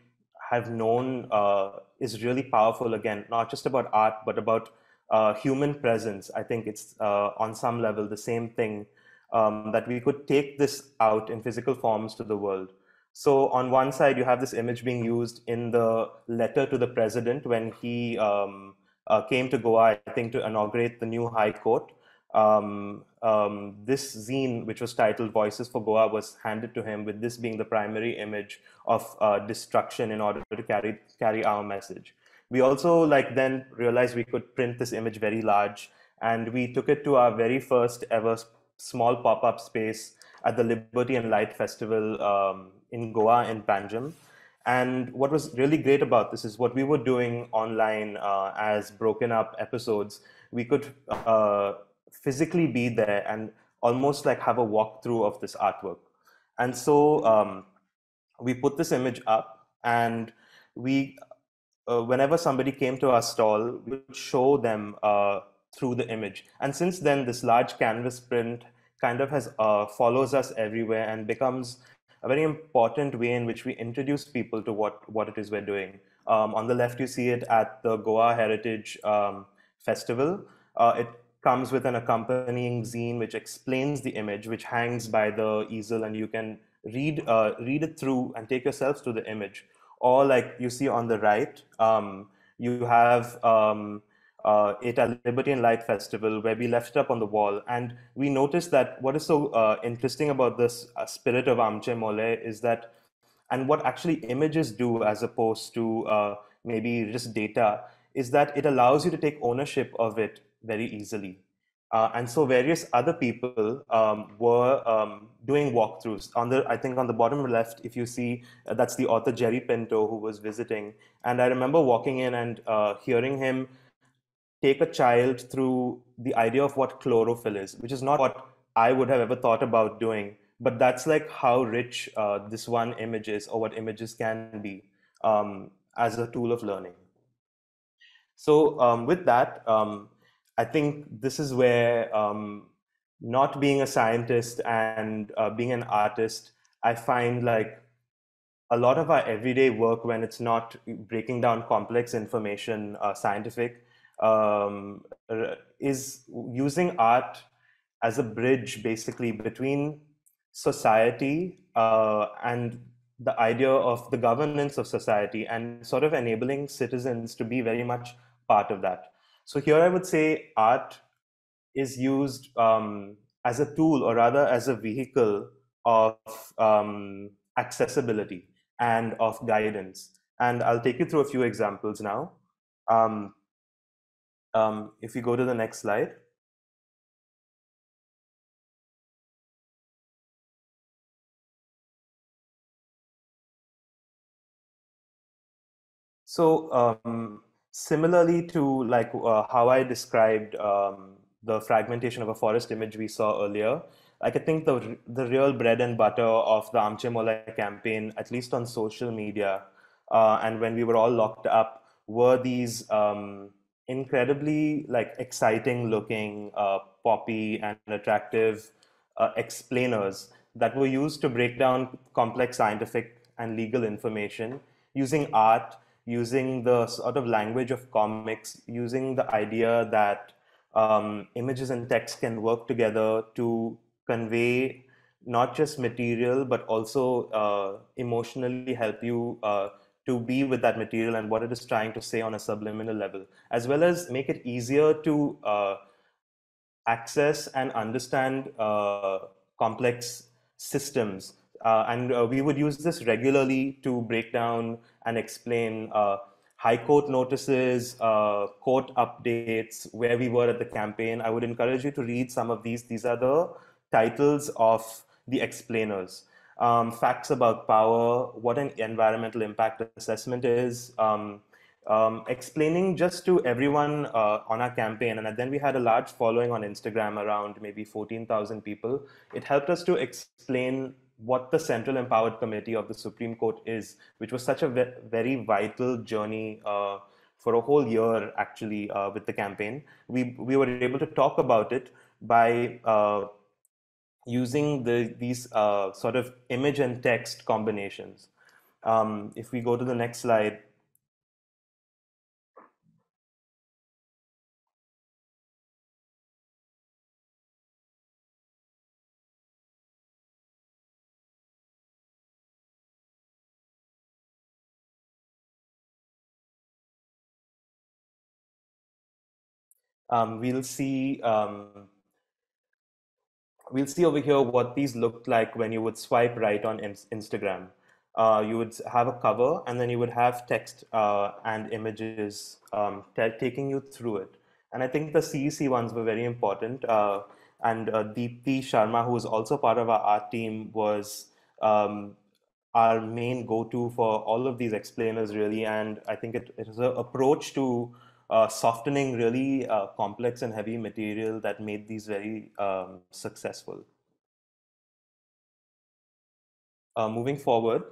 have known uh, is really powerful again, not just about art, but about uh, human presence. I think it's uh, on some level the same thing um, that we could take this out in physical forms to the world. So on one side, you have this image being used in the letter to the president when he um, uh, came to Goa, I think, to inaugurate the new High Court. Um, um, this zine, which was titled Voices for Goa, was handed to him with this being the primary image of uh, destruction in order to carry, carry our message. We also like then realized we could print this image very large and we took it to our very first ever small pop-up space at the Liberty and Light Festival um, in Goa in Panjim. And what was really great about this is what we were doing online uh, as broken up episodes. We could uh, physically be there and almost like have a walkthrough of this artwork. And so um, we put this image up and we uh, whenever somebody came to our stall, we would show them uh, through the image. And since then, this large canvas print kind of has uh, follows us everywhere and becomes a very important way in which we introduce people to what, what it is we're doing. Um, on the left, you see it at the Goa Heritage um, Festival. Uh, it comes with an accompanying zine which explains the image, which hangs by the easel, and you can read uh, read it through and take yourselves to the image or like you see on the right, um, you have um, uh, it at Liberty and Light Festival where we left it up on the wall. And we noticed that what is so uh, interesting about this uh, spirit of Amche Mollem is that, and what actually images do as opposed to uh, maybe just data, is that it allows you to take ownership of it very easily. Uh, and so various other people um, were um, doing walkthroughs. On the, I think on the bottom left, if you see, uh, that's the author Jerry Pinto who was visiting. And I remember walking in and uh, hearing him take a child through the idea of what chlorophyll is, which is not what I would have ever thought about doing. But that's like how rich uh, this one image is, or what images can be um, as a tool of learning. So um, with that, um, I think this is where um, not being a scientist and uh, being an artist I find like a lot of our everyday work when it's not breaking down complex information, uh, scientific, um, is using art as a bridge basically between society uh, and the idea of the governance of society and sort of enabling citizens to be very much part of that. So here I would say art is used um, as a tool or rather as a vehicle of um, accessibility and of guidance. And I'll take you through a few examples now. Um, um if you go to the next slide. So um, similarly to like uh, how I described um, the fragmentation of a forest image we saw earlier, like I think the the real bread and butter of the Amche Mollem campaign, at least on social media, uh, and when we were all locked up, were these um, incredibly like exciting looking, uh, poppy and attractive uh, explainers that were used to break down complex scientific and legal information using art using the sort of language of comics, using the idea that um, images and text can work together to convey not just material, but also uh, emotionally help you uh, to be with that material and what it is trying to say on a subliminal level, as well as make it easier to uh, access and understand uh, complex systems. Uh, and uh, we would use this regularly to break down and explain uh, high court notices, uh, court updates, where we were at the campaign. I would encourage you to read some of these. These are the titles of the explainers. Um, facts about power, what an environmental impact assessment is, um, um, explaining just to everyone uh, on our campaign. And then we had a large following on Instagram, around maybe 14,000 people. It helped us to explain what the Central Empowered Committee of the Supreme Court is, which was such a ve- very vital journey uh, for a whole year, actually, uh, with the campaign. We, we were able to talk about it by uh, using the, these uh, sort of image and text combinations. Um, if we go to the next slide, um, we'll see um, we'll see over here what these looked like when you would swipe right on Instagram. Uh, you would have a cover and then you would have text uh, and images um, taking you through it. And I think the CEC ones were very important. Uh, and uh, Deepti Sharma, who was also part of our art team, was um, our main go-to for all of these explainers, really. And I think it, it was an approach to uh, softening really uh, complex and heavy material that made these very um, successful. Uh, moving forward,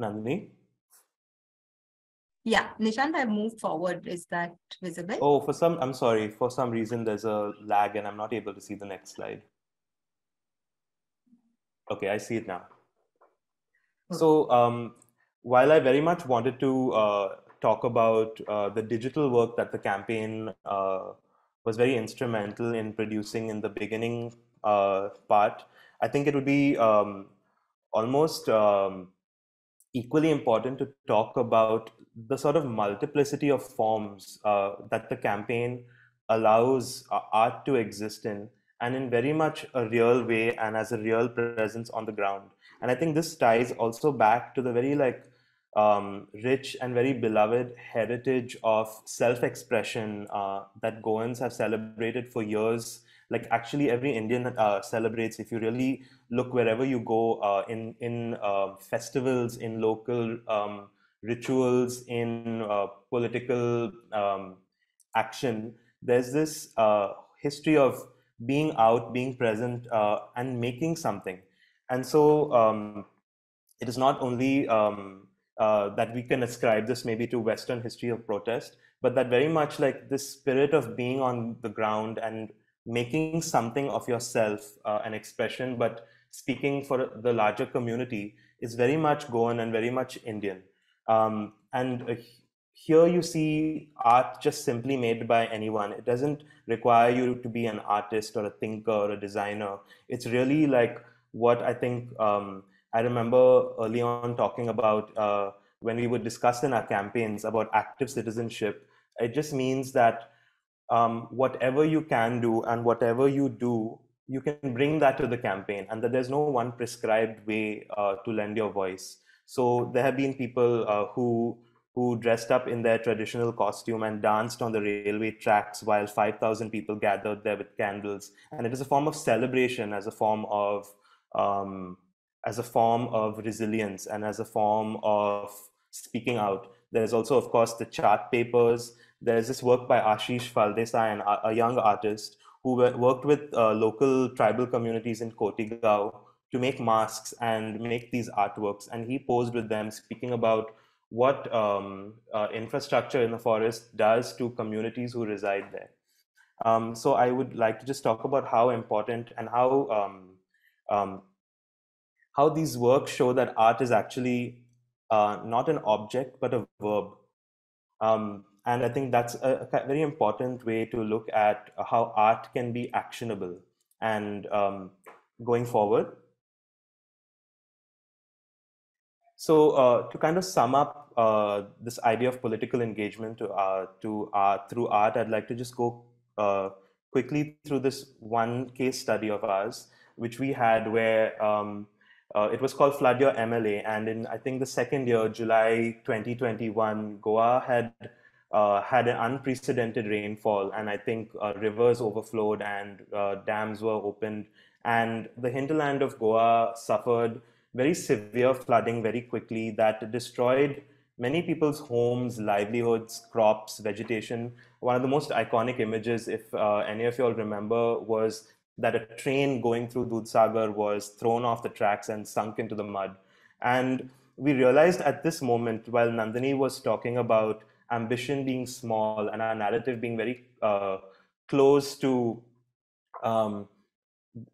Nandini? Yeah, Nishant, I moved forward. Is that visible? Oh, for some, I'm sorry. For some reason, there's a lag and I'm not able to see the next slide. Okay, I see it now. Okay. So, um, while I very much wanted to uh, talk about uh, the digital work that the campaign uh, was very instrumental in producing in the beginning uh, part, I think it would be um, almost um, equally important to talk about the sort of multiplicity of forms uh, that the campaign allows uh, art to exist in and in very much a real way and as a real presence on the ground. And i think this ties also back to the very like um, rich and very beloved heritage of self-expression uh, that goans have celebrated for years like actually every indian uh, celebrates if you really look wherever you go uh, in in uh, festivals in local um, rituals, in uh, political um, action, there's this uh, history of being out, being present, uh, and making something. And so um, it is not only um, that we can ascribe this maybe to Western history of protest, but that very much like this spirit of being on the ground and making something of yourself uh, an expression, but speaking for the larger community is very much Goan and very much Indian. Um, and uh, here you see art just simply made by anyone. It doesn't require you to be an artist or a thinker or a designer. It's really like what I think um, I remember early on talking about uh, when we would discuss in our campaigns about active citizenship. It just means that um, whatever you can do and whatever you do, you can bring that to the campaign, and that there's no one prescribed way uh, to lend your voice. So there have been people uh, who who dressed up in their traditional costume and danced on the railway tracks while 5,000 people gathered there with candles. And it is a form of celebration, as a form of um, as a form of resilience and as a form of speaking out. There's also, of course, the chart papers. There's this work by Ashish Phaldesai, a young artist who worked with uh, local tribal communities in Kotigao to make masks and make these artworks. And he posed with them, speaking about what um, uh, infrastructure in the forest does to communities who reside there. Um, so I would like to just talk about how important and how um, um how these works show that art is actually uh, not an object but a verb. And I think that's a, a, very important way to look at how art can be actionable. And um, going forward, So uh, to kind of sum up uh, this idea of political engagement to, uh, to art, through art, I'd like to just go uh, quickly through this one case study of ours, which we had where um, uh, it was called Flood Your MLA. And in, I think, the second year, July 2021, Goa had uh, had an unprecedented rainfall. And I think rivers overflowed and dams were opened. And the hinterland of Goa suffered very severe flooding very quickly that destroyed many people's homes, livelihoods, crops, vegetation. One of the most iconic images, if uh, any of you all remember, was that a train going through Dudhsagar was thrown off the tracks and sunk into the mud. And we realized at this moment, while Nandini was talking about ambition being small and our narrative being very uh, close to um,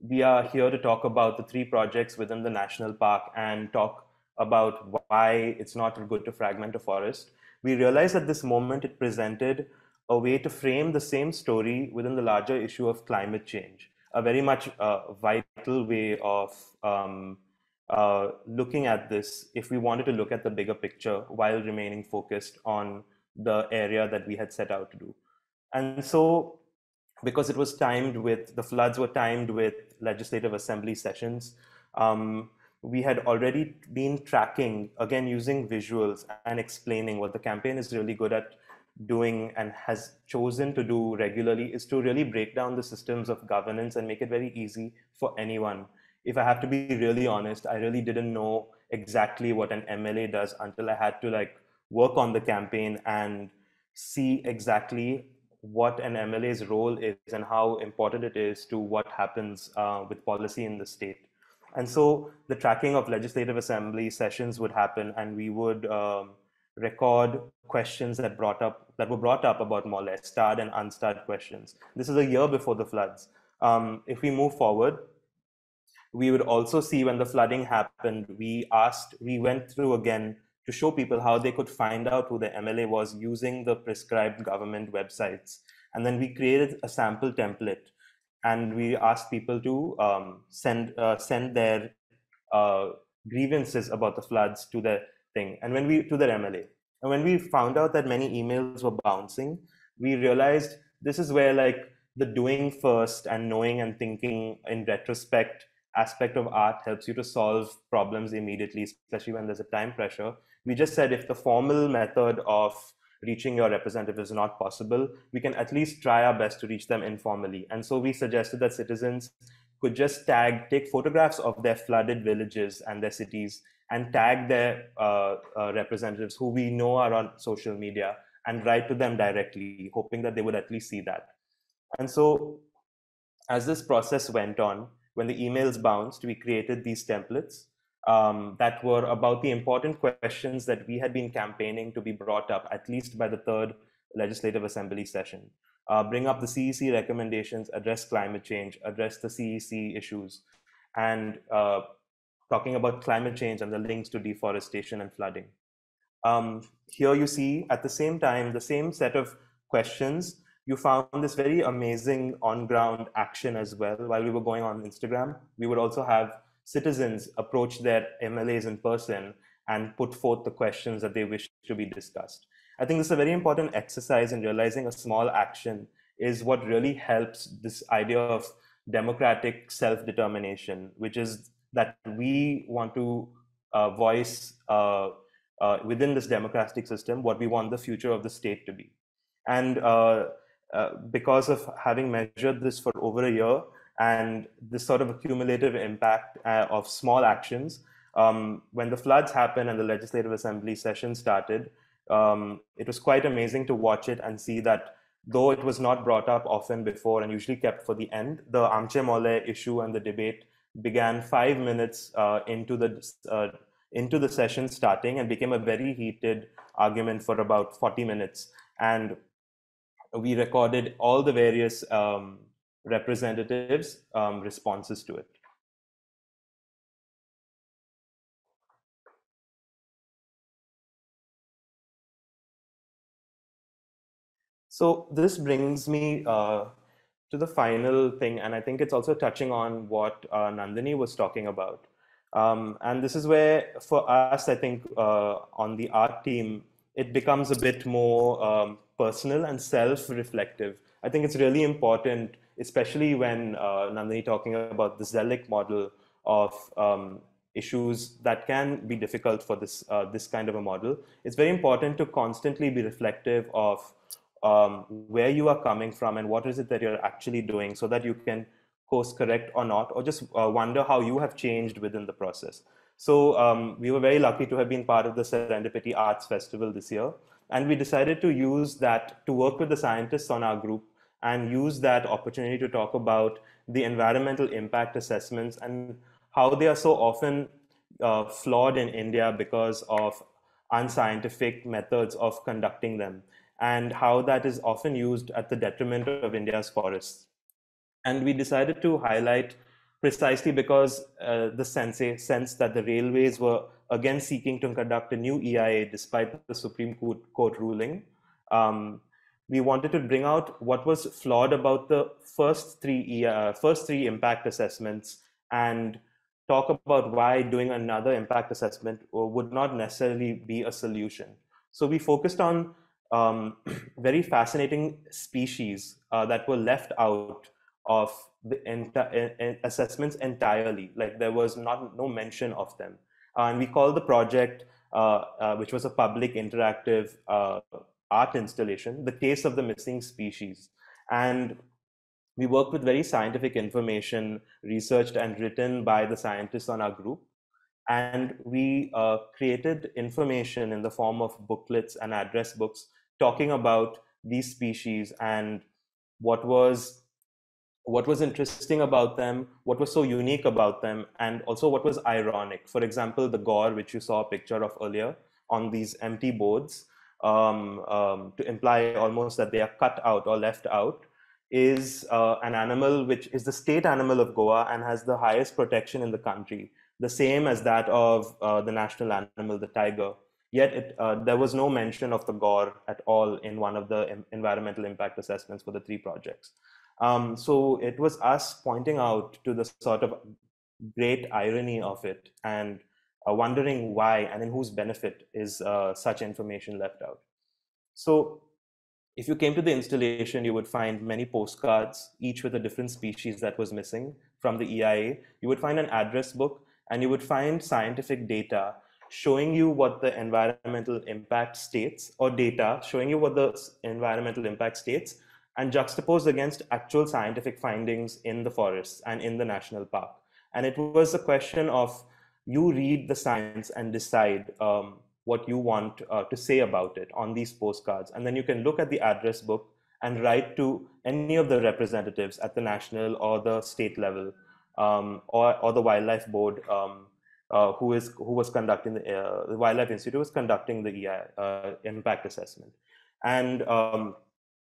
we are here to talk about the three projects within the national park and talk about why it's not good to fragment a forest. We realized at this moment it presented a way to frame the same story within the larger issue of climate change, a very much uh, vital way of um, uh, looking at this if we wanted to look at the bigger picture while remaining focused on the area that we had set out to do. And so because it was timed with the floods were timed with legislative assembly sessions. Um, we had already been tracking again using visuals and explaining what the campaign is really good at doing and has chosen to do regularly is to really break down the systems of governance and make it very easy for anyone. If I have to be really honest, I really didn't know exactly what an MLA does until I had to like work on the campaign and see exactly what an MLA's role is and how important it is to what happens uh, with policy in the state. And so the tracking of legislative assembly sessions would happen, and we would um, record questions that brought up that were brought up about Mollem, starred and unstarred questions. This is a year before the floods. Um, if we move forward, we would also see when the flooding happened, we asked, we went through again to show people how they could find out who the MLA was using the prescribed government websites. And then we created a sample template and we asked people to um, send, uh, send their uh, grievances about the floods to the thing and when we to their MLA. And when we found out that many emails were bouncing, we realized this is where like the doing first and knowing and thinking in retrospect aspect of art helps you to solve problems immediately, especially when there's a time pressure we just said if the formal method of reaching your representative is not possible, we can at least try our best to reach them informally. And so we suggested that citizens could just tag, take photographs of their flooded villages and their cities and tag their uh, uh, representatives who we know are on social media and write to them directly, hoping that they would at least see that. And so, as this process went on, when the emails bounced, we created these templates um, that were about the important questions that we had been campaigning to be brought up, at least by the third Legislative Assembly session. Uh, bring up the CEC recommendations, address climate change, address the CEC issues, and uh, talking about climate change and the links to deforestation and flooding. Um, here you see at the same time, the same set of questions, you found this very amazing on ground action as well. While we were going on Instagram, we would also have citizens approach their MLAs in person and put forth the questions that they wish to be discussed. I think this is a very important exercise in realizing a small action is what really helps this idea of democratic self determination, which is that we want to uh, voice uh, uh, within this democratic system what we want the future of the state to be. And uh, uh, because of having measured this for over a year and this sort of accumulative impact uh, of small actions, um, when the floods happened and the Legislative Assembly session started, um, it was quite amazing to watch it and see that though it was not brought up often before and usually kept for the end, the Amche Mollem issue and the debate began five minutes uh, into the uh, into the session starting and became a very heated argument for about 40 minutes. And we recorded all the various um, representatives' um, responses to it. So this brings me uh, to the final thing, and I think it's also touching on what uh, Nandini was talking about. Um, and this is where, for us, I think uh, on the art team, it becomes a bit more um, personal and self-reflective. I think it's really important, especially when uh, Nandini talking about the Zellick model of um, issues that can be difficult for this uh, this kind of a model. It's very important to constantly be reflective of um, where you are coming from and what is it that you're actually doing so that you can course correct or not, or just uh, wonder how you have changed within the process. So um, we were very lucky to have been part of the Serendipity Arts Festival this year. And we decided to use that to work with the scientists on our group and use that opportunity to talk about the environmental impact assessments and how they are so often uh, flawed in India because of unscientific methods of conducting them and how that is often used at the detriment of India's forests. And we decided to highlight precisely because uh, the sense, sense that the railways were again seeking to conduct a new EIA despite the Supreme Court, Court ruling. Um, we wanted to bring out what was flawed about the first three uh, first three impact assessments and talk about why doing another impact assessment would not necessarily be a solution. So we focused on um, very fascinating species uh, that were left out of the enti- assessments entirely. Like there was not no mention of them, uh, and we called the project, uh, uh, which was a public interactive uh, art installation, the case of the missing species, and we worked with very scientific information researched and written by the scientists on our group and we uh, created information in the form of booklets and address books talking about these species and what was what was interesting about them, what was so unique about them, and also what was ironic. For example, the gaur, which you saw a picture of earlier on these empty boards, um, um, to imply almost that they are cut out or left out, is uh, an animal which is the state animal of Goa and has the highest protection in the country, the same as that of uh, the national animal, the tiger. Yet it, uh, there was no mention of the gaur at all in one of the environmental impact assessments for the three projects. Um, so it was us pointing out to the sort of great irony of it and uh, wondering why and in whose benefit is uh, such information left out. So if you came to the installation, you would find many postcards, each with a different species that was missing from the EIA. You would find an address book and you would find scientific data showing you what the environmental impact states or data showing you what the environmental impact states and juxtaposed against actual scientific findings in the forests and in the national park. And it was a question of you read the science and decide um, what you want uh, to say about it on these postcards. And then you can look at the address book and write to any of the representatives at the national or the state level um, or, or the wildlife board um, uh, who is who was conducting the, uh, the wildlife institute was conducting the EI, uh, impact assessment and um,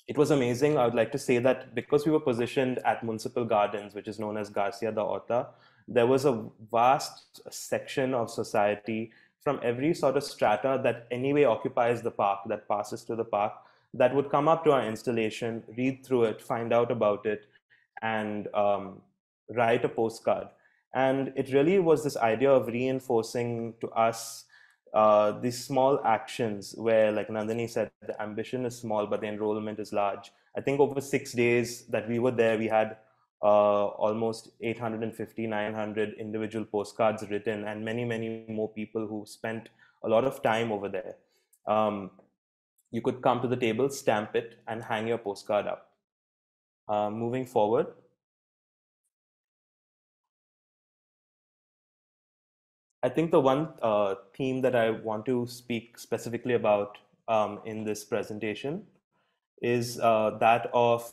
it was amazing i would like to say that because we were positioned at municipal gardens which is known as Garcia de Orta there was a vast section of society from every sort of strata that anyway occupies the park that passes to the park that would come up to our installation read through it find out about it and um, write a postcard. And it really was this idea of reinforcing to us uh, these small actions where like nandini said the ambition is small but the enrollment is large. I think over six days that we were there we had uh, almost 850 900 individual postcards written and many many more people who spent a lot of time over there. Um, you could come to the table stamp it and hang your postcard up. Uh, moving forward. I think the one uh, theme that I want to speak specifically about um, in this presentation is uh, that of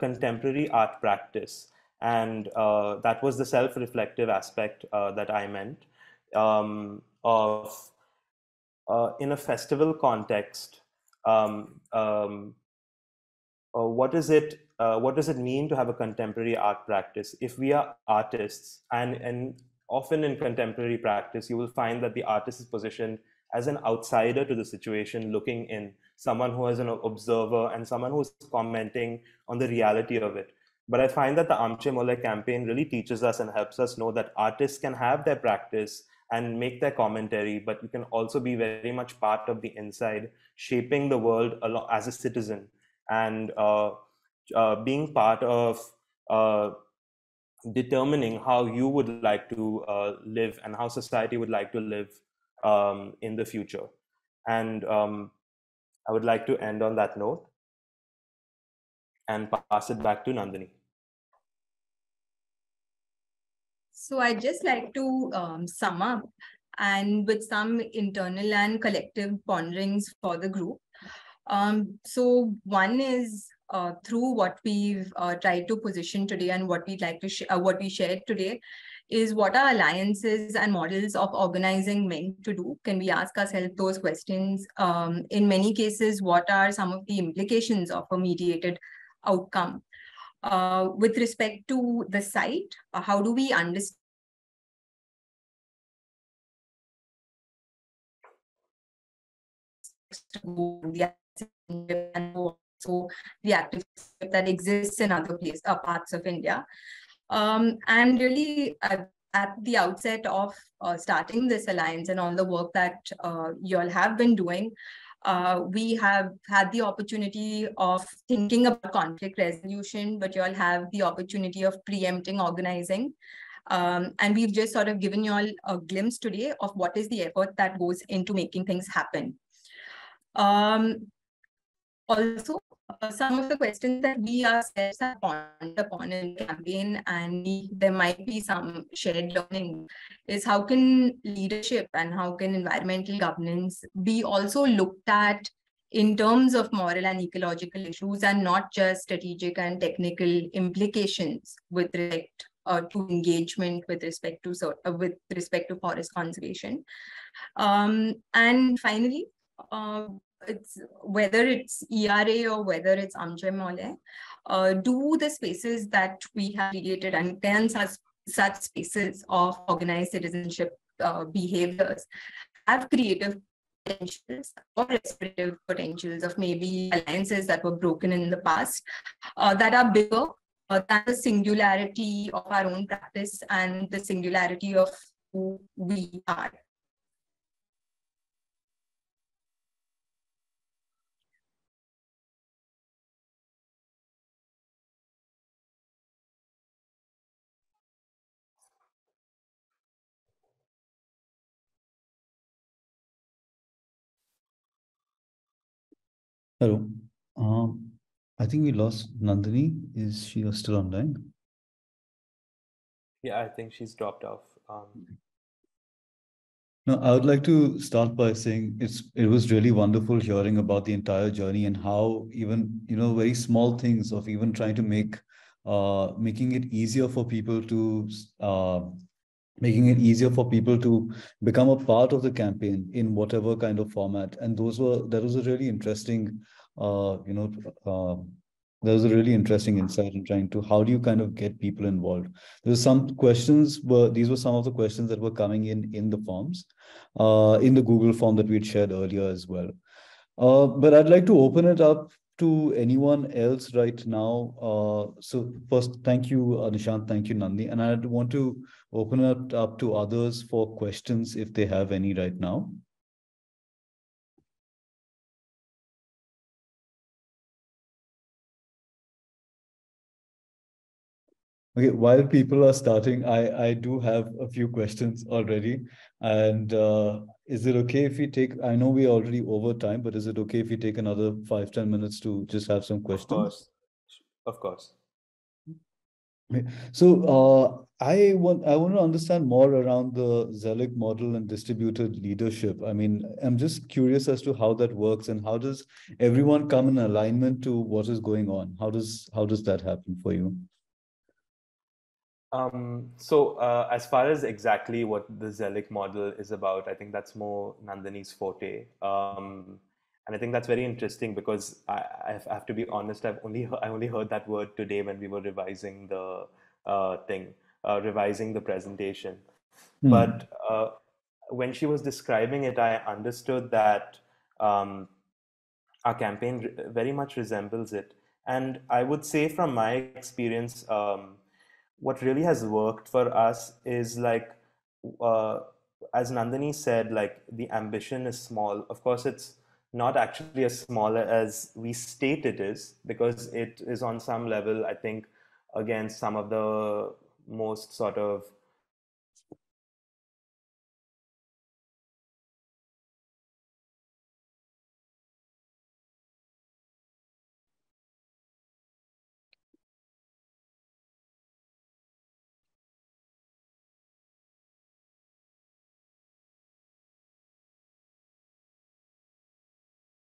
contemporary art practice. And uh, that was the self reflective aspect uh, that I meant um, of uh, in a festival context. Um, um what is it? what does it mean to have a contemporary art practice? If we are artists, and and often in contemporary practice, you will find that the artist is positioned as an outsider to the situation, looking in, someone who is an observer and someone who's commenting on the reality of it. But I find that the Amche Mollem campaign really teaches us and helps us know that artists can have their practice and make their commentary, but you can also be very much part of the inside, shaping the world as a citizen and uh, uh, being part of uh, determining how you would like to uh, live and how society would like to live um, in the future. And um, I would like to end on that note and pass it back to Nandini. So I'd just like to um, sum up and with some internal and collective ponderings for the group. Um, so one is uh, through what we've uh, tried to position today and what we'd like to uh, what we shared today is what are alliances and models of organizing meant to do. Can we ask ourselves those questions? Um, in many cases what are some of the implications of a mediated outcome? Uh, with respect to the site uh, how do we understand so the active that exists in other places, uh, parts of India. Um, and really, uh, at the outset of uh, starting this alliance and all the work that uh, you all have been doing, uh, we have had the opportunity of thinking about conflict resolution, but you all have the opportunity of preempting organizing. Um, and we've just sort of given you all a glimpse today of what is the effort that goes into making things happen. Um, also, some of the questions that we ourselves have pondered upon in the campaign, and there might be some shared learning, is how can leadership and how can environmental governance be also looked at in terms of moral and ecological issues and not just strategic and technical implications with respect uh, to engagement with respect to uh, with respect to forest conservation. Um, and finally, uh, it's whether it's ERA or whether it's Mollem, uh, do the spaces that we have created and then such, such spaces of organized citizenship uh, behaviors have creative potentials or restorative potentials of maybe alliances that were broken in the past uh, that are bigger uh, than the singularity of our own practice and the singularity of who we are. Hello. Um, I think we lost Nandini. Is she still online? Yeah, I think she's dropped off. Um, No, I would like to start by saying it's it was really wonderful hearing about the entire journey and how even you know very small things of even trying to make uh making it easier for people to uh making it easier for people to become a part of the campaign in whatever kind of format. And those were that was a really interesting uh you know uh, that was a really interesting insight in trying to how do you kind of get people involved? There's some questions were these were some of the questions that were coming in in the forms uh, in the google form that we had shared earlier as well. Uh, but i'd like to open it up to anyone else right now uh, so first thank you uh, thank you nandi and i want to open it up to others for questions if they have any right now Okay, while people are starting, I, I do have a few questions already. And uh, is it okay if we take, I know we're already over time, but is it okay if we take another five ten minutes to just have some questions? Of course. Of course. So uh, I want I want to understand more around the Zelig model and distributed leadership. I mean, I'm just curious as to how that works and how does everyone come in alignment to what is going on? How does how does that happen for you? Um, so uh, as far as exactly what the Zelig model is about, I think that's more Nandini's forte. Um, and I think that's very interesting because I, I, have to be honest. I've only I only heard that word today when we were revising the uh, thing, uh, revising the presentation. Mm. But uh, when she was describing it, I understood that um, our campaign very much resembles it. And I would say, from my experience, um, what really has worked for us is like uh, as nandini said like the ambition is small. Of course it's not actually as small as we state it is because it is on some level i think against some of the most sort of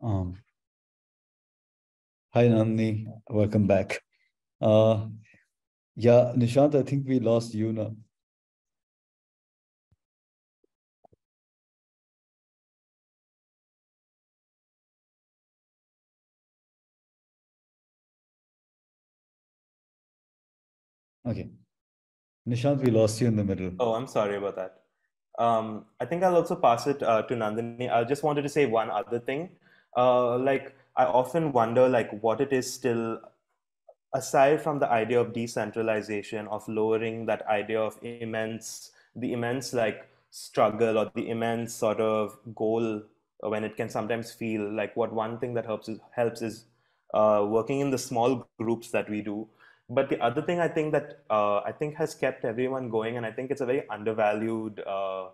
Um, hi, Nandini. Welcome back. Uh, yeah, Nishant, I think we lost you now. Okay. Nishant, we lost you in the middle. Oh, I'm sorry about that. Um, I think I'll also pass it uh, to Nandini. I just wanted to say one other thing uh, like I often wonder like what it is still aside from the idea of decentralization of lowering that idea of immense the immense like struggle or the immense sort of goal when it can sometimes feel like what one thing that helps is helps is uh, working in the small groups that we do. But the other thing i think that uh, i think has kept everyone going and i think it's a very undervalued uh,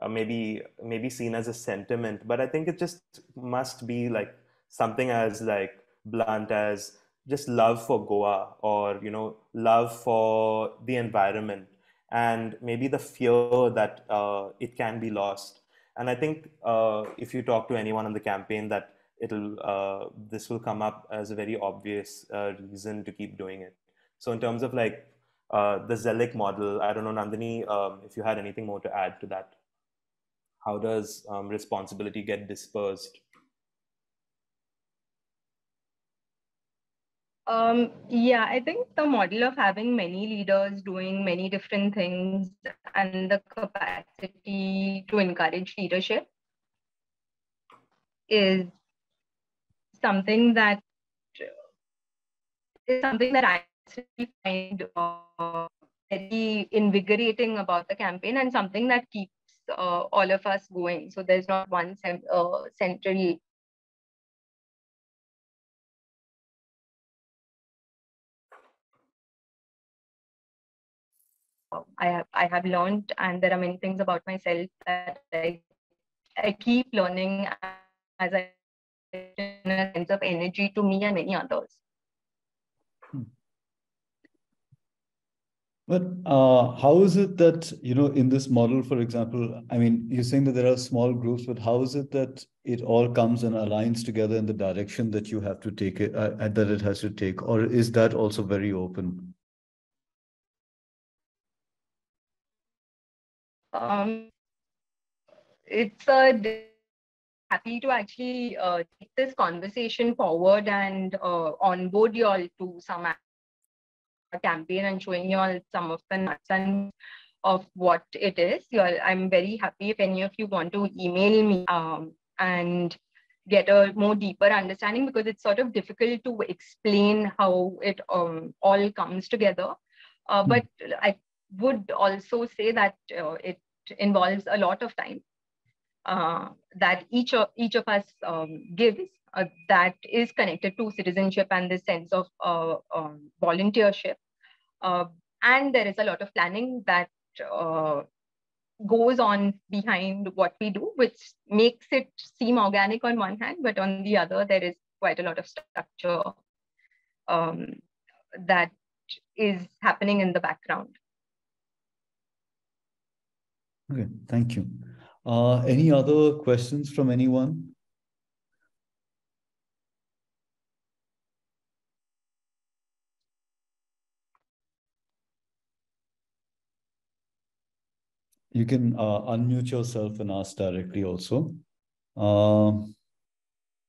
uh, maybe maybe seen as a sentiment but i think it just must be like something as like blunt as just love for goa or you know love for the environment and maybe the fear that uh, it can be lost. And i think uh, if you talk to anyone on the campaign that it'll uh, this will come up as a very obvious uh, reason to keep doing it. So in terms of like uh, the Zelig model, I don't know, Nandini, um, if you had anything more to add to that how does um, responsibility get dispersed? Um, yeah, I think the model of having many leaders doing many different things and the capacity to encourage leadership is something that is something that I find uh, very invigorating about the campaign and something that keeps all of us going. So there's not one uh, central I have I have learned, and there are many things about myself that I I keep learning as I sense of energy to me and many others. But uh, how is it that, you know, in this model, for example, I mean, you're saying that there are small groups, but how is it that it all comes and aligns together in the direction that you have to take it, uh, that it has to take? Or is that also very open? Um, it's a happy to actually uh, take this conversation forward and uh, onboard you all to some campaign and showing you all some of the nuts and of what it is. You're, I'm very happy if any of you want to email me um, and get a more deeper understanding because it's sort of difficult to explain how it um, all comes together. Uh, mm. But I would also say that uh, it involves a lot of time uh, that each of, each of us um, gives uh, that is connected to citizenship and the sense of uh, um, volunteership. Uh, and there is a lot of planning that uh, goes on behind what we do, which makes it seem organic on one hand, but on the other, there is quite a lot of structure um, that is happening in the background. Okay, thank you. Uh, any other questions from anyone? You can uh, unmute yourself and ask directly also. Uh,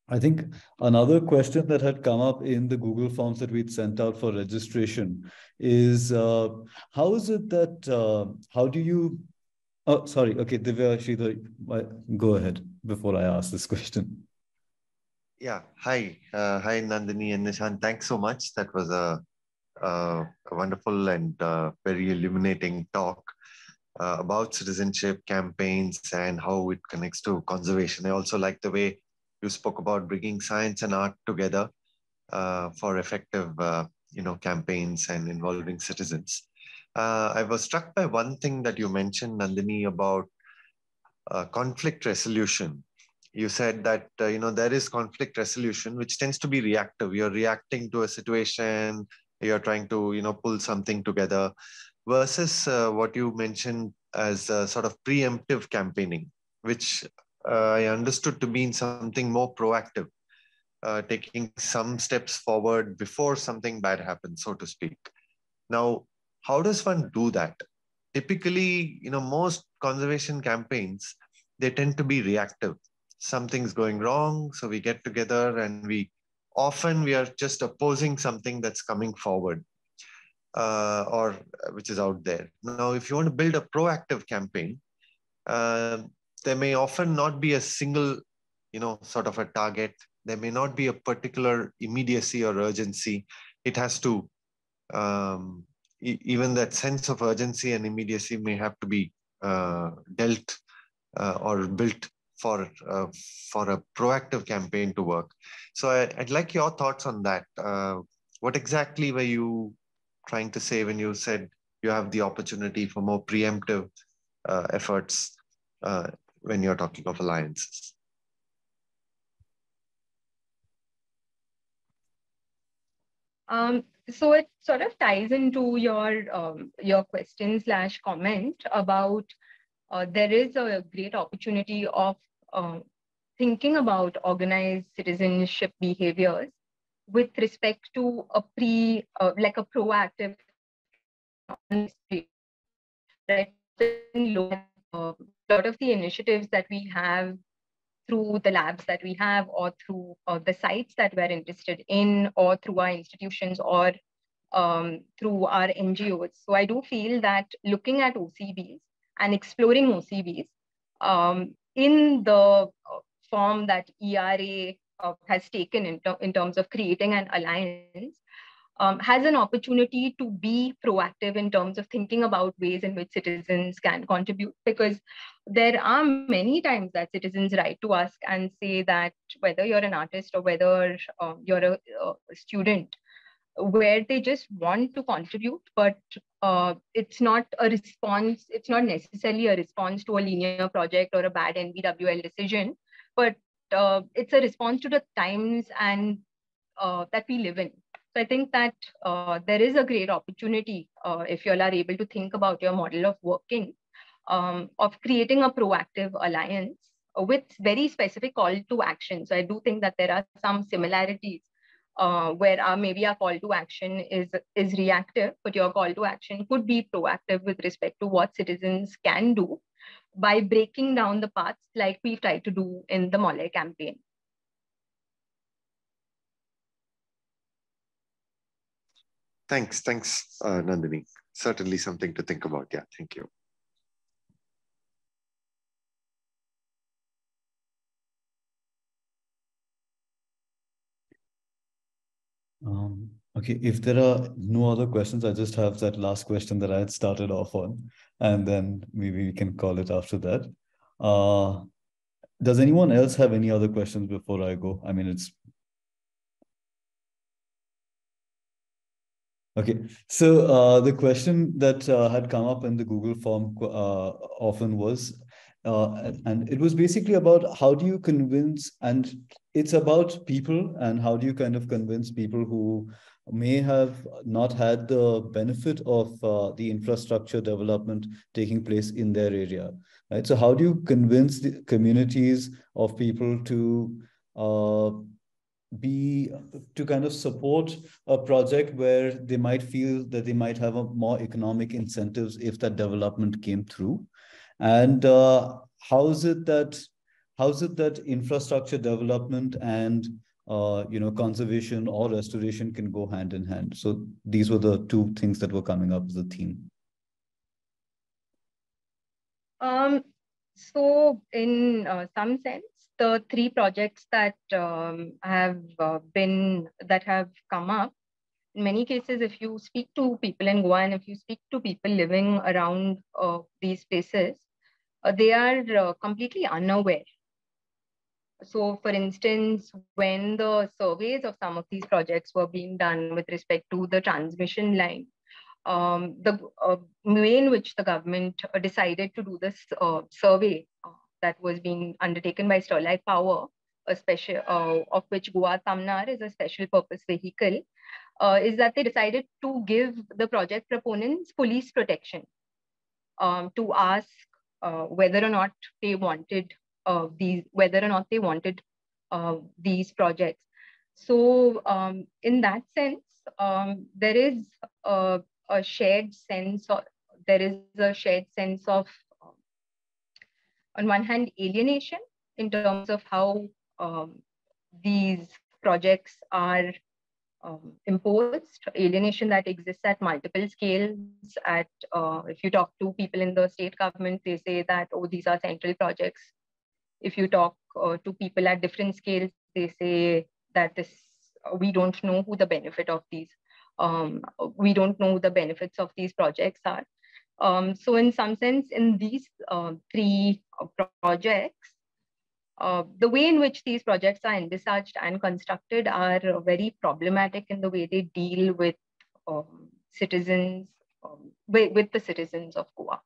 I think another question that had come up in the Google Forms that we'd sent out for registration is uh, how is it that, uh, how do you Oh, sorry. Okay, Divya, Sridhar, go ahead before I ask this question. Yeah. Hi. Uh, hi, Nandini and Nishant. Thanks so much. That was a, a, a wonderful and uh, very illuminating talk uh, about citizenship campaigns and how it connects to conservation. I also like the way you spoke about bringing science and art together uh, for effective, uh, you know, campaigns and involving citizens. Uh, I was struck by one thing that you mentioned, Nandini, about uh, conflict resolution. You said that uh, you know there is conflict resolution, which tends to be reactive. You're reacting to a situation. You're trying to you know pull something together, versus uh, what you mentioned as sort of preemptive campaigning, which uh, I understood to mean something more proactive, uh, taking some steps forward before something bad happens, so to speak. Now, how does one do that? Typically, you know, most conservation campaigns, they tend to be reactive. Something's going wrong, so we get together and we often we are just opposing something that's coming forward uh, or which is out there. Now, if you want to build a proactive campaign, uh, there may often not be a single, you know, sort of a target. There may not be a particular immediacy or urgency. It has to um, even that sense of urgency and immediacy may have to be uh, dealt uh, or built for uh, for a proactive campaign to work. So I, would like your thoughts on that. Uh, what exactly were you trying to say when you said you have the opportunity for more preemptive uh, efforts uh, when you're talking of alliances? Um, so it sort of ties into your um, your question slash comment about uh, there is a great opportunity of uh, thinking about organized citizenship behaviors with respect to a pre uh, like a proactive right a lot of the initiatives that we have through the labs that we have or through uh, the sites that we're interested in or through our institutions or um, through our NGOs. So I do feel that looking at OCBs and exploring OCBs um, in the uh, form that ERA uh, has taken in, ter in terms of creating an alliance um, has an opportunity to be proactive in terms of thinking about ways in which citizens can contribute. Because there are many times that citizens write to us and say that whether you're an artist or whether uh, you're a, a, student where they just want to contribute but uh, it's not a response it's not necessarily a response to a linear project or a bad nbwl decision but uh, it's a response to the times and uh, that we live in So I think that uh, there is a great opportunity uh, if you all are able to think about your model of working, um, of creating a proactive alliance with very specific call to action. So I do think that there are some similarities uh, where our, maybe our call to action is, is reactive, but your call to action could be proactive with respect to what citizens can do by breaking down the paths like we've tried to do in the Mollem campaign. Thanks, thanks, uh, Nandini. Certainly something to think about. Yeah, thank you. Um, okay, if there are no other questions, I just have that last question that I had started off on, and then maybe we can call it after that. Uh, does anyone else have any other questions before I go? I mean, it's Okay, so uh, the question that uh, had come up in the Google form uh, often was, uh, and it was basically about how do you convince, and it's about people and how do you kind of convince people who may have not had the benefit of uh, the infrastructure development taking place in their area, right? So how do you convince the communities of people to uh, be to kind of support a project where they might feel that they might have a more economic incentives if that development came through and uh, how is it that how is it that infrastructure development and uh, you know conservation or restoration can go hand in hand? So these were the two things that were coming up as a theme. Um so in uh, some sense the three projects that um, have uh, been that have come up in many cases if you speak to people in goa and if you speak to people living around uh, these places they are uh, completely unaware. So for instance when the surveys of some of these projects were being done with respect to the transmission line um, the uh, way in which the government uh, decided to do this survey that was being undertaken by Sterlite Power, a special uh, of which Goa Tamnar is a special purpose vehicle, uh, is that they decided to give the project proponents police protection um, to ask uh, whether or not they wanted uh, these, whether or not they wanted uh, these projects. So um, in that sense, um, there is a, a shared sense of there is a shared sense of on one hand, alienation in terms of how um, these projects are um, imposed, alienation that exists at multiple scales. At uh, if you talk to people in the state government, they say that oh, these are central projects. If you talk uh, to people at different scales, they say that this we don't know who the benefit of these um, we don't know the benefits of these projects are. Um, so in some sense, in these uh, three uh, projects, uh, the way in which these projects are envisaged and constructed are very problematic in the way they deal with um, citizens, um, with, with the citizens of Goa.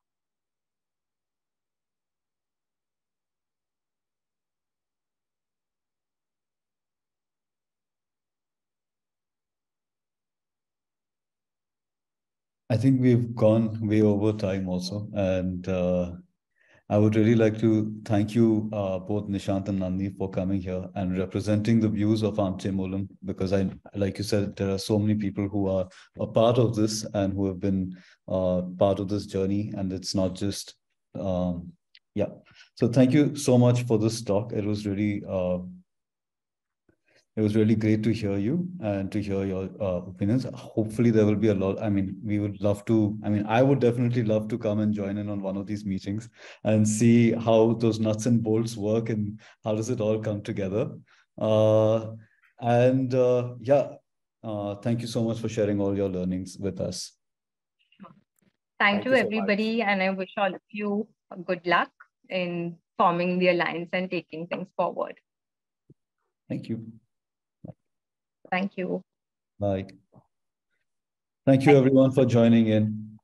I think we've gone way over time also. And uh, I would really like to thank you, uh, both Nishant and Nandi, for coming here and representing the views of Amche Mollem, because I, like you said, there are so many people who are a part of this and who have been uh, part of this journey. And it's not just, um, yeah. So thank you so much for this talk. It was really uh, it was really great to hear you and to hear your uh, opinions. Hopefully, there will be a lot. I mean, we would love to. I mean, I would definitely love to come and join in on one of these meetings and see how those nuts and bolts work and how does it all come together. Uh, and uh, yeah, uh, thank you so much for sharing all your learnings with us. Thank, thank you, you so everybody, much. and I wish all of you good luck in forming the alliance and taking things forward. Thank you. Thank you. Bye. Thank you, everyone, for joining in.